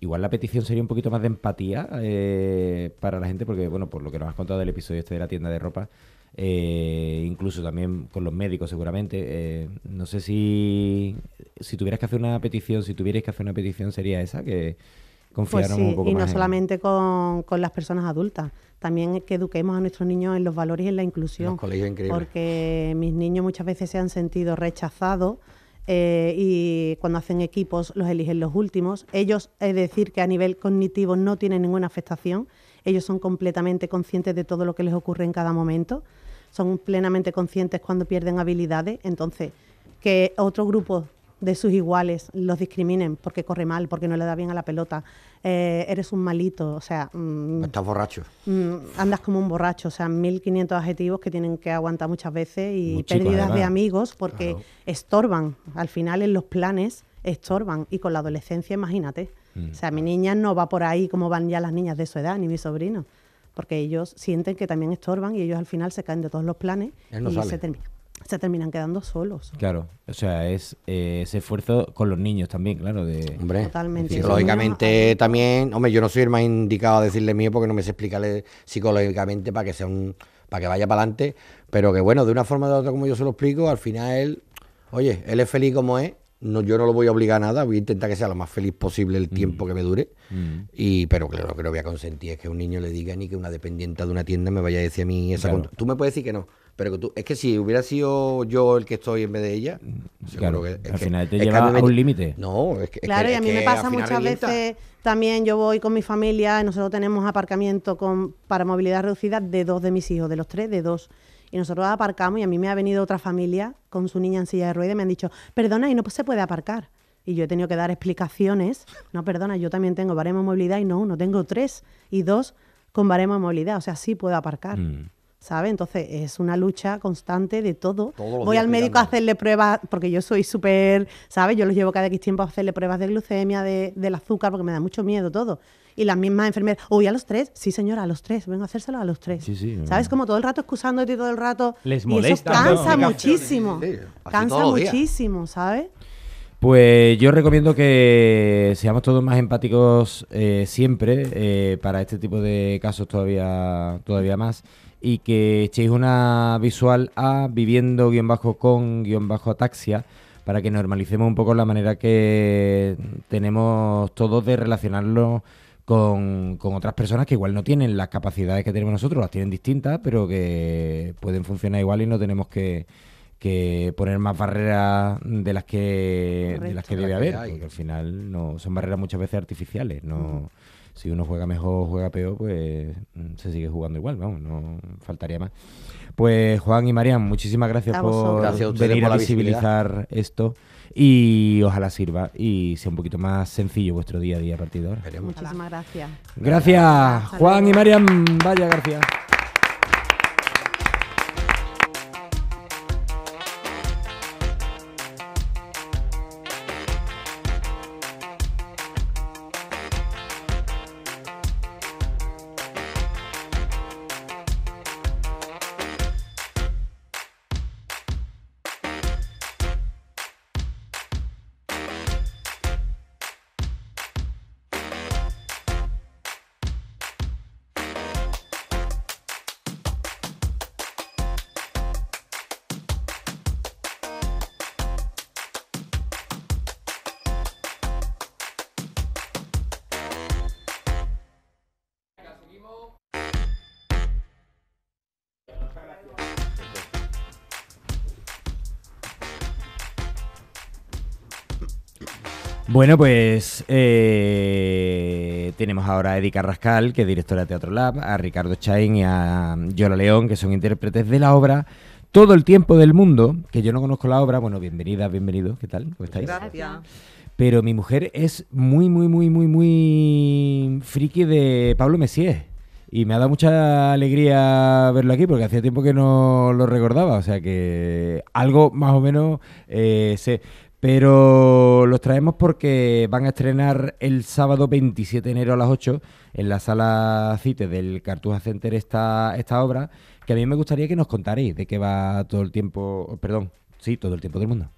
igual la petición sería un poquito más de empatía eh, para la gente, porque, bueno, por lo que nos has contado del episodio este de la tienda de ropa, eh, incluso también con los médicos seguramente, eh, no sé si, si tuvieras que hacer una petición, si tuvierais que hacer una petición, sería esa, que Pues confiáramos sí, un poco y más no en- solamente con, con las personas adultas, también que eduquemos a nuestros niños en los valores y en la inclusión. los colegios increíble. Porque mis niños muchas veces se han sentido rechazados eh, y cuando hacen equipos los eligen los últimos. Ellos, es decir, que a nivel cognitivo no tienen ninguna afectación. Ellos son completamente conscientes de todo lo que les ocurre en cada momento. Son plenamente conscientes cuando pierden habilidades. Entonces, que otro grupo de sus iguales los discriminen porque corre mal, porque no le da bien a la pelota, eh, eres un malito, o sea, mm, Estás borracho. Mm, andas como un borracho, o sea, 1500 adjetivos que tienen que aguantar muchas veces y Muy chico, pérdidas de amigos porque Claro. estorban. Al final en los planes estorban y con la adolescencia, imagínate. Mm. O sea, mi niña no va por ahí como van ya las niñas de su edad, ni mi sobrino, porque ellos sienten que también estorban y ellos al final se caen de todos los planes no y sale. se, termi- se terminan quedando solos. Claro, o sea, es eh, ese esfuerzo con los niños también, claro, de... Hombre, Totalmente. psicológicamente también, hombre, yo no soy el más indicado a decirle mío porque no me sé explicarle psicológicamente para que sea un, para que vaya para adelante, pero que bueno, de una forma o de otra como yo se lo explico, al final él, oye, él es feliz como es, no, yo no lo voy a obligar a nada, voy a intentar que sea lo más feliz posible el tiempo que me dure, Mm. y pero claro, lo que no voy a consentir es que un niño le diga ni que una dependiente de una tienda me vaya a decir a mí esa Claro. Tú me puedes decir que no, pero que tú, es que si hubiera sido yo el que estoy en vez de ella, seguro Claro, que, es al que- final te es que lleva a un límite. No, es que es Claro, que- y a mí me pasa muchas revienta. veces, también yo voy con mi familia, y nosotros tenemos aparcamiento con, para movilidad reducida de dos de mis hijos, de los tres, de dos. Y nosotros aparcamos y a mí me ha venido otra familia con su niña en silla de ruedas y me han dicho, perdona, y no se puede aparcar. Y yo he tenido que dar explicaciones. No, perdona, yo también tengo baremo de movilidad y no uno, tengo tres y dos con baremo de movilidad. O sea, sí puedo aparcar. Mm. ¿Sabes? Entonces es una lucha constante de todo. Todos los Voy días al médico a hacerle pruebas, porque yo soy súper, ¿sabes? Yo los llevo cada X tiempo a hacerle pruebas de glucemia, de, del azúcar, porque me da mucho miedo todo. Y las mismas enfermeras, uy, a los tres, sí señora, a los tres, vengo a hacérselo a los tres. Sí, sí. ¿Sabes? Como todo el rato excusándote todo el rato. Les y molesta, eso ¿no? cansa muchísimo. Sí, cansa todos los días. muchísimo, ¿sabes? Pues yo recomiendo que seamos todos más empáticos eh, siempre, eh, para este tipo de casos todavía, todavía más, y que echéis una visual a viviendo guion bajo con guion bajo ataxia, para que normalicemos un poco la manera que tenemos todos de relacionarnos con, con otras personas que igual no tienen las capacidades que tenemos nosotros, las tienen distintas, pero que pueden funcionar igual y no tenemos que, que poner más barreras de las que de las que De debe haber, porque al final no son barreras muchas veces artificiales, no si uno juega mejor o juega peor, pues mm, se sigue jugando igual, vamos, no faltaría más. Pues Juan y Marian, muchísimas gracias A por. Gracias a venir por a visibilizar esto y ojalá sirva y sea un poquito más sencillo vuestro día a día a partir de ahora. Muchísimas gracias. Gracias, Juan y. Marian. Vaya, García. Bueno, pues eh, tenemos ahora a Eddie Carrascal, que es directora de Teatro Lab, a Ricardo Chain y a Yola León, que son intérpretes de la obra Todo el tiempo del mundo, que yo no conozco la obra. Bueno, bienvenidas, bienvenidos, ¿qué tal? ¿Cómo estáis? Gracias. Pero mi mujer es muy, muy, muy, muy, muy friki de Pablo Messier. Y me ha dado mucha alegría verlo aquí porque hacía tiempo que no lo recordaba. O sea que algo más o menos eh, sé. Pero los traemos porque van a estrenar el sábado 27 de enero a las 8 en la sala CITE del Cartuja Center esta, esta obra. Que a mí me gustaría que nos contaréis de qué va todo el tiempo. Perdón, sí, todo el tiempo del mundo.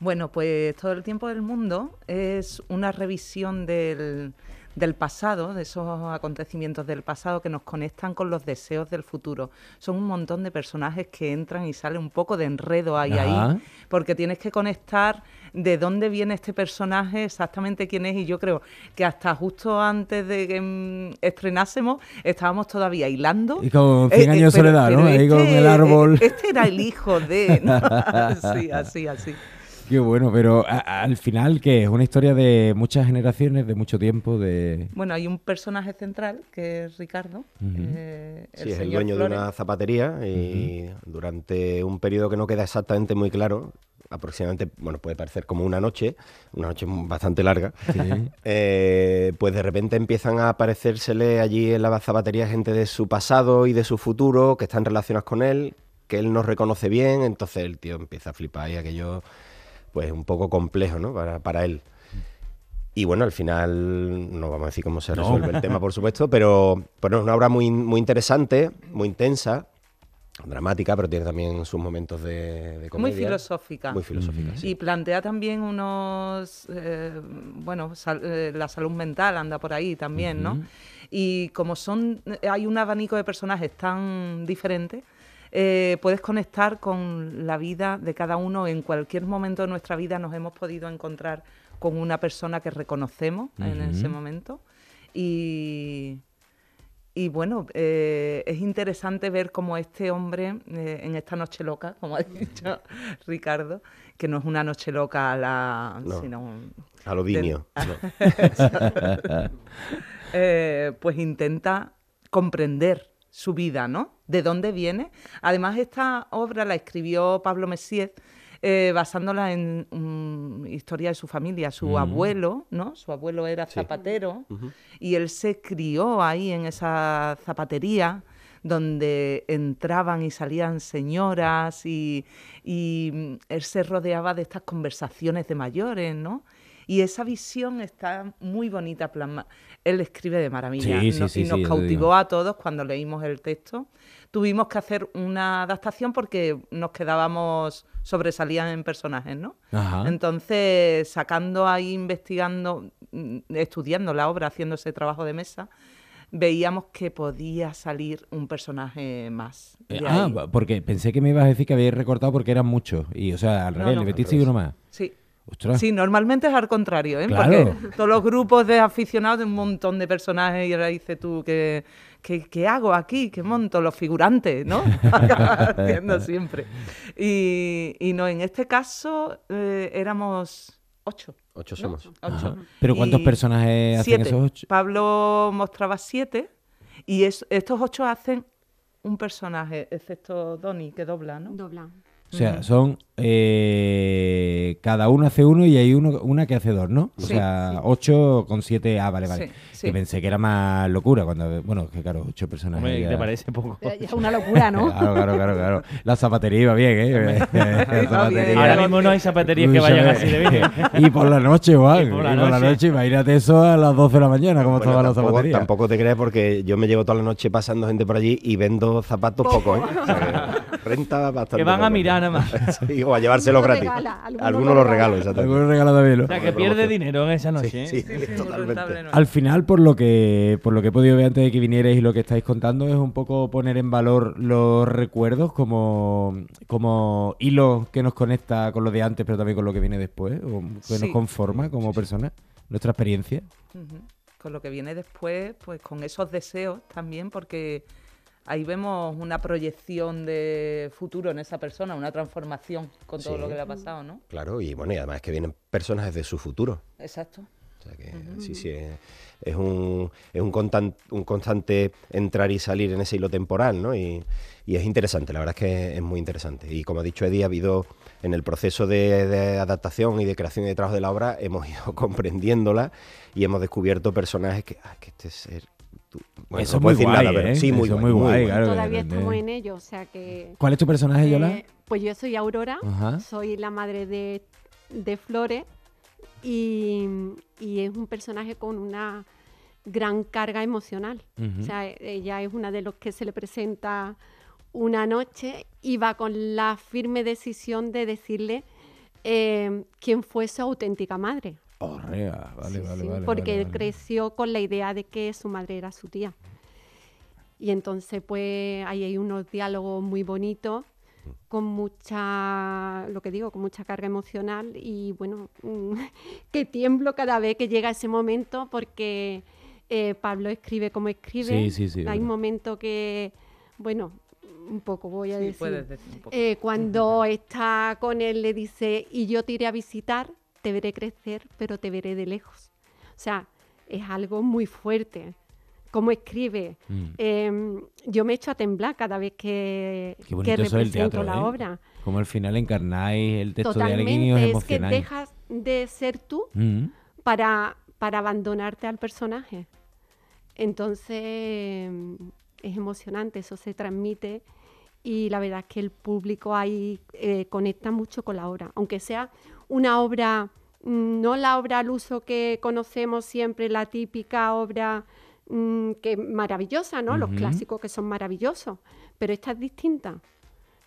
Bueno, pues todo el tiempo del mundo es una revisión del, del pasado, de esos acontecimientos del pasado que nos conectan con los deseos del futuro. Son un montón de personajes que entran y sale un poco de enredo ahí, Ajá. ahí, porque tienes que conectar de dónde viene este personaje, exactamente quién es, y yo creo que hasta justo antes de que mm, estrenásemos estábamos todavía hilando. Y con 100 años de soledad, ¿no? pero Ahí con este- el árbol. Este era el hijo de... (laughs) así, así. Qué bueno, pero a- al final, que es una historia de muchas generaciones, de mucho tiempo, de... Bueno, hay un personaje central que es Ricardo. Eh, Sí, es el dueño de una zapatería y durante un periodo que no queda exactamente muy claro, aproximadamente, bueno, puede parecer como una noche, una noche bastante larga, Sí. (laughs) eh, pues de repente empiezan a aparecérsele allí en la zapatería gente de su pasado y de su futuro que están relacionados con él, que él no reconoce bien, entonces el tío empieza a flipar y aquello, pues un poco complejo, ¿no? Para, para él. Y bueno, al final no vamos a decir cómo se No. resuelve el tema, por supuesto, pero, pero es una obra muy, muy interesante, muy intensa, dramática, pero tiene también sus momentos de, de Muy comedia. filosófica. Muy filosófica, sí. Y plantea también unos, eh, bueno, sal- eh, la salud mental anda por ahí también, ¿no? Y como son, hay un abanico de personajes tan diferentes, eh, puedes conectar con la vida de cada uno. En cualquier momento de nuestra vida nos hemos podido encontrar con una persona que reconocemos en ese momento. Y, y bueno, eh, es interesante ver cómo este hombre, eh, en esta noche loca, como ha dicho (laughs) Ricardo, que no es una noche loca a la... No. sino un- A lo Dinio. (laughs) eh, pues intenta comprender su vida, ¿no? De dónde viene. Además, esta obra la escribió Pablo Messier eh, basándola en mm, historia de su familia. Su Mm. abuelo, ¿no? Su abuelo era Sí. zapatero y él se crió ahí en esa zapatería donde entraban y salían señoras y, y, mm, él se rodeaba de estas conversaciones de mayores, ¿no? Y esa visión está muy bonita plasma. Él escribe de maravilla Sí, sí, sí, y nos cautivó a todos cuando leímos el texto. Tuvimos que hacer una adaptación porque nos quedábamos sobresalían en personajes, ¿no? Ajá. Entonces, sacando ahí, investigando, mm, estudiando la obra, haciendo ese trabajo de mesa, veíamos que podía salir un personaje más. Eh, ah, porque pensé que me ibas a decir que habíais recortado porque eran muchos. Y, o sea, al No, revés, no. le metiste uno más. Sí. Ostras. Sí, normalmente es al contrario, ¿eh? Claro. Porque todos los grupos de aficionados de un montón de personajes y ahora dices tú, ¿qué, qué, qué hago aquí? ¿Qué monto? Los figurantes, ¿no? (laughs) Haciendo siempre. Y, y no, en este caso eh, éramos ocho. Ocho ¿no? somos. Ocho. ¿Pero cuántos Y personajes hacen siete. esos ocho? Pablo mostraba siete y es- estos ocho hacen un personaje, excepto Donny, que dobla, ¿no? Dobla. O sea, son. eh, cada uno hace uno y hay uno, una que hace dos, ¿no? O Sí, sea, sí. ocho con siete. Ah, vale, vale. Sí, sí. Que pensé que era más locura cuando. Bueno, que claro, ocho personajes. Hombre, ya- ¿te parece poco? Es una locura, ¿no? (laughs) Claro, claro, claro, claro. La zapatería iba bien, ¿eh? (laughs) Zapatería- Ahora mismo no hay zapaterías que vayan así de bien. (laughs) Y por la noche, Juan. Y Y por la noche. noche. Imagínate eso a las 12 de la mañana, como Bueno, estaba la tampoco, zapatería. tampoco te creas porque yo me llevo toda la noche pasando gente por allí y vendo zapatos pocos, ¿eh? O sea, que renta bastante. Que van a poco. Nada más. (laughs) Sí, o a llevárselos Alguno gratis. regala, alguno Algunos lo los regala. regalos, exactamente. Regalo también. O sea, que pierde dinero en esa noche. ¿eh? Sí, sí, muy totalmente. Al final, por lo que por lo que he podido ver antes de que vinierais y lo que estáis contando, es un poco poner en valor los recuerdos como, como hilo que nos conecta con lo de antes, pero también con lo que viene después, o que nos Sí. conforma como personas, nuestra experiencia. Con lo que viene después, pues con esos deseos también, porque ahí vemos una proyección de futuro en esa persona, una transformación con todo Sí. lo que le ha pasado, ¿no? Claro, y bueno, y además que vienen personajes de su futuro. Exacto. O sea que sí, sí, es, es un, es un, constan- un constante entrar y salir en ese hilo temporal, ¿no? Y, y es interesante, la verdad es que es muy interesante. Y como ha dicho Eddie, ha habido en el proceso de, de adaptación y de creación y de trabajo de la obra, hemos (laughs) ido comprendiéndola y hemos descubierto personajes que, ah, que este ser... tú- bueno, Eso no es muy decir guay, nada, pero ¿eh? sí, muy Eso es guay, muy guay, guay. claro. Todavía estamos en ello, o sea que... ¿Cuál es tu personaje, Yola? Eh, pues yo soy Aurora, Ajá. soy la madre de, de Flores y, y es un personaje con una gran carga emocional. O sea, ella es una de los que se le presenta una noche y va con la firme decisión de decirle eh, quién fue su auténtica madre. Orrea, vale, Sí, vale, sí, vale. porque vale, él vale. creció con la idea de que su madre era su tía. Y entonces, pues, ahí hay unos diálogos muy bonitos, con mucha, lo que digo, con mucha carga emocional y, bueno, (laughs) que tiemblo cada vez que llega ese momento porque eh, Pablo escribe como escribe. Sí, sí, sí, Hay un momento que, bueno, un poco voy a Sí, decir. puedes decir un poco. Eh, cuando está con él le dice, y yo te iré a visitar, te veré crecer, pero te veré de lejos. O sea, es algo muy fuerte. Cómo escribe. Mm. Eh, yo me echo a temblar cada vez que, Qué que represento teatro, la ¿eh? obra. Como al final encarnáis el texto de alguien y os es que dejas de ser tú Mm. para, para abandonarte al personaje. Entonces es emocionante, eso se transmite y la verdad es que el público ahí eh, conecta mucho con la obra, aunque sea una obra, mm, no la obra al uso que conocemos siempre, la típica obra mm, que es maravillosa, ¿no? Los clásicos que son maravillosos, pero esta es distinta.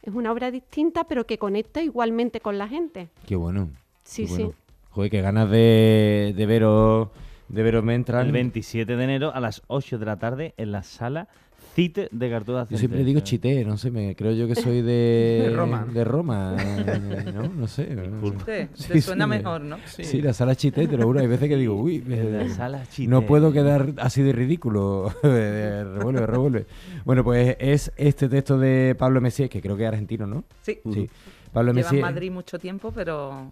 Es una obra distinta, pero que conecta igualmente con la gente. Qué bueno. Sí, qué bueno. sí. Joder, qué ganas de, de veros de veros me entran. El 27 de enero a las 8 de la tarde en la sala CITE de Cartuja Yo siempre digo chité, no sé, me creo yo que soy de, (laughs) De Roma. De Roma, eh, ¿no? No sé. no sé. Te, Sí, te sí, suena me- mejor, ¿no? Sí. la sala chité, te lo juro. Hay veces que digo, uy, me- La sala Chité. no puedo quedar así de ridículo. (laughs) Revuelve, revuelve. Bueno, pues es este texto de Pablo Messier, que creo que es argentino, ¿no? Sí. Sí. Pablo Lleva en. Madrid mucho tiempo, pero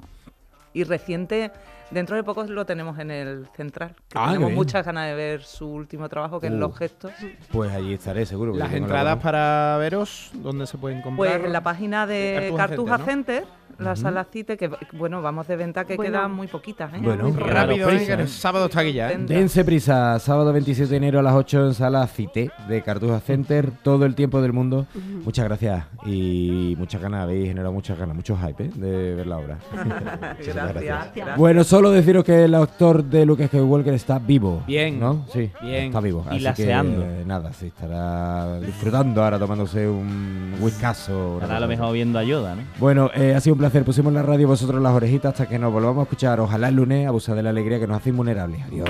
Y reciente, dentro de poco lo tenemos en el central. que Ah, tenemos bien. muchas ganas de ver su último trabajo, que es Uh. Los Gestos. Pues allí estaré, seguro. Las la entradas para veros, ¿dónde se pueden comprar? Pues en la página de Cartuja Cartuja Center, Center, la sala CITE, que bueno, vamos de venta que Bueno. quedan muy poquitas. ¿eh? Bueno, Muy Rápido, ¿eh? prisa, ¿eh? el sábado está aquí ya. ¿eh? Dense prisa, sábado 27 de enero a las 8 en sala Cité de Cartuja Center, todo el tiempo del mundo. Muchas gracias y muchas ganas, habéis generado muchas ganas, mucho hype ¿eh? de ver la obra. (laughs) gracias, gracias. Bueno, solo deciros que el autor de Luke Skywalker está vivo. Bien. ¿No? Sí, Bien. está vivo. Y Así laseando. que, nada, sí, estará disfrutando ahora, tomándose un whiskazo. Ahora a lo mejor viendo a Yoda, ¿no? Bueno, eh, ha sido un placer. Pusimos la radio vosotros las orejitas hasta que nos volvamos a escuchar. Ojalá el lunes, abusad de la alegría que nos hace invulnerables. Adiós.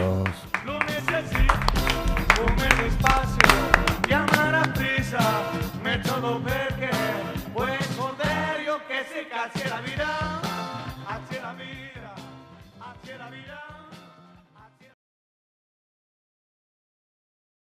Lo necesito, despacio, a prisa,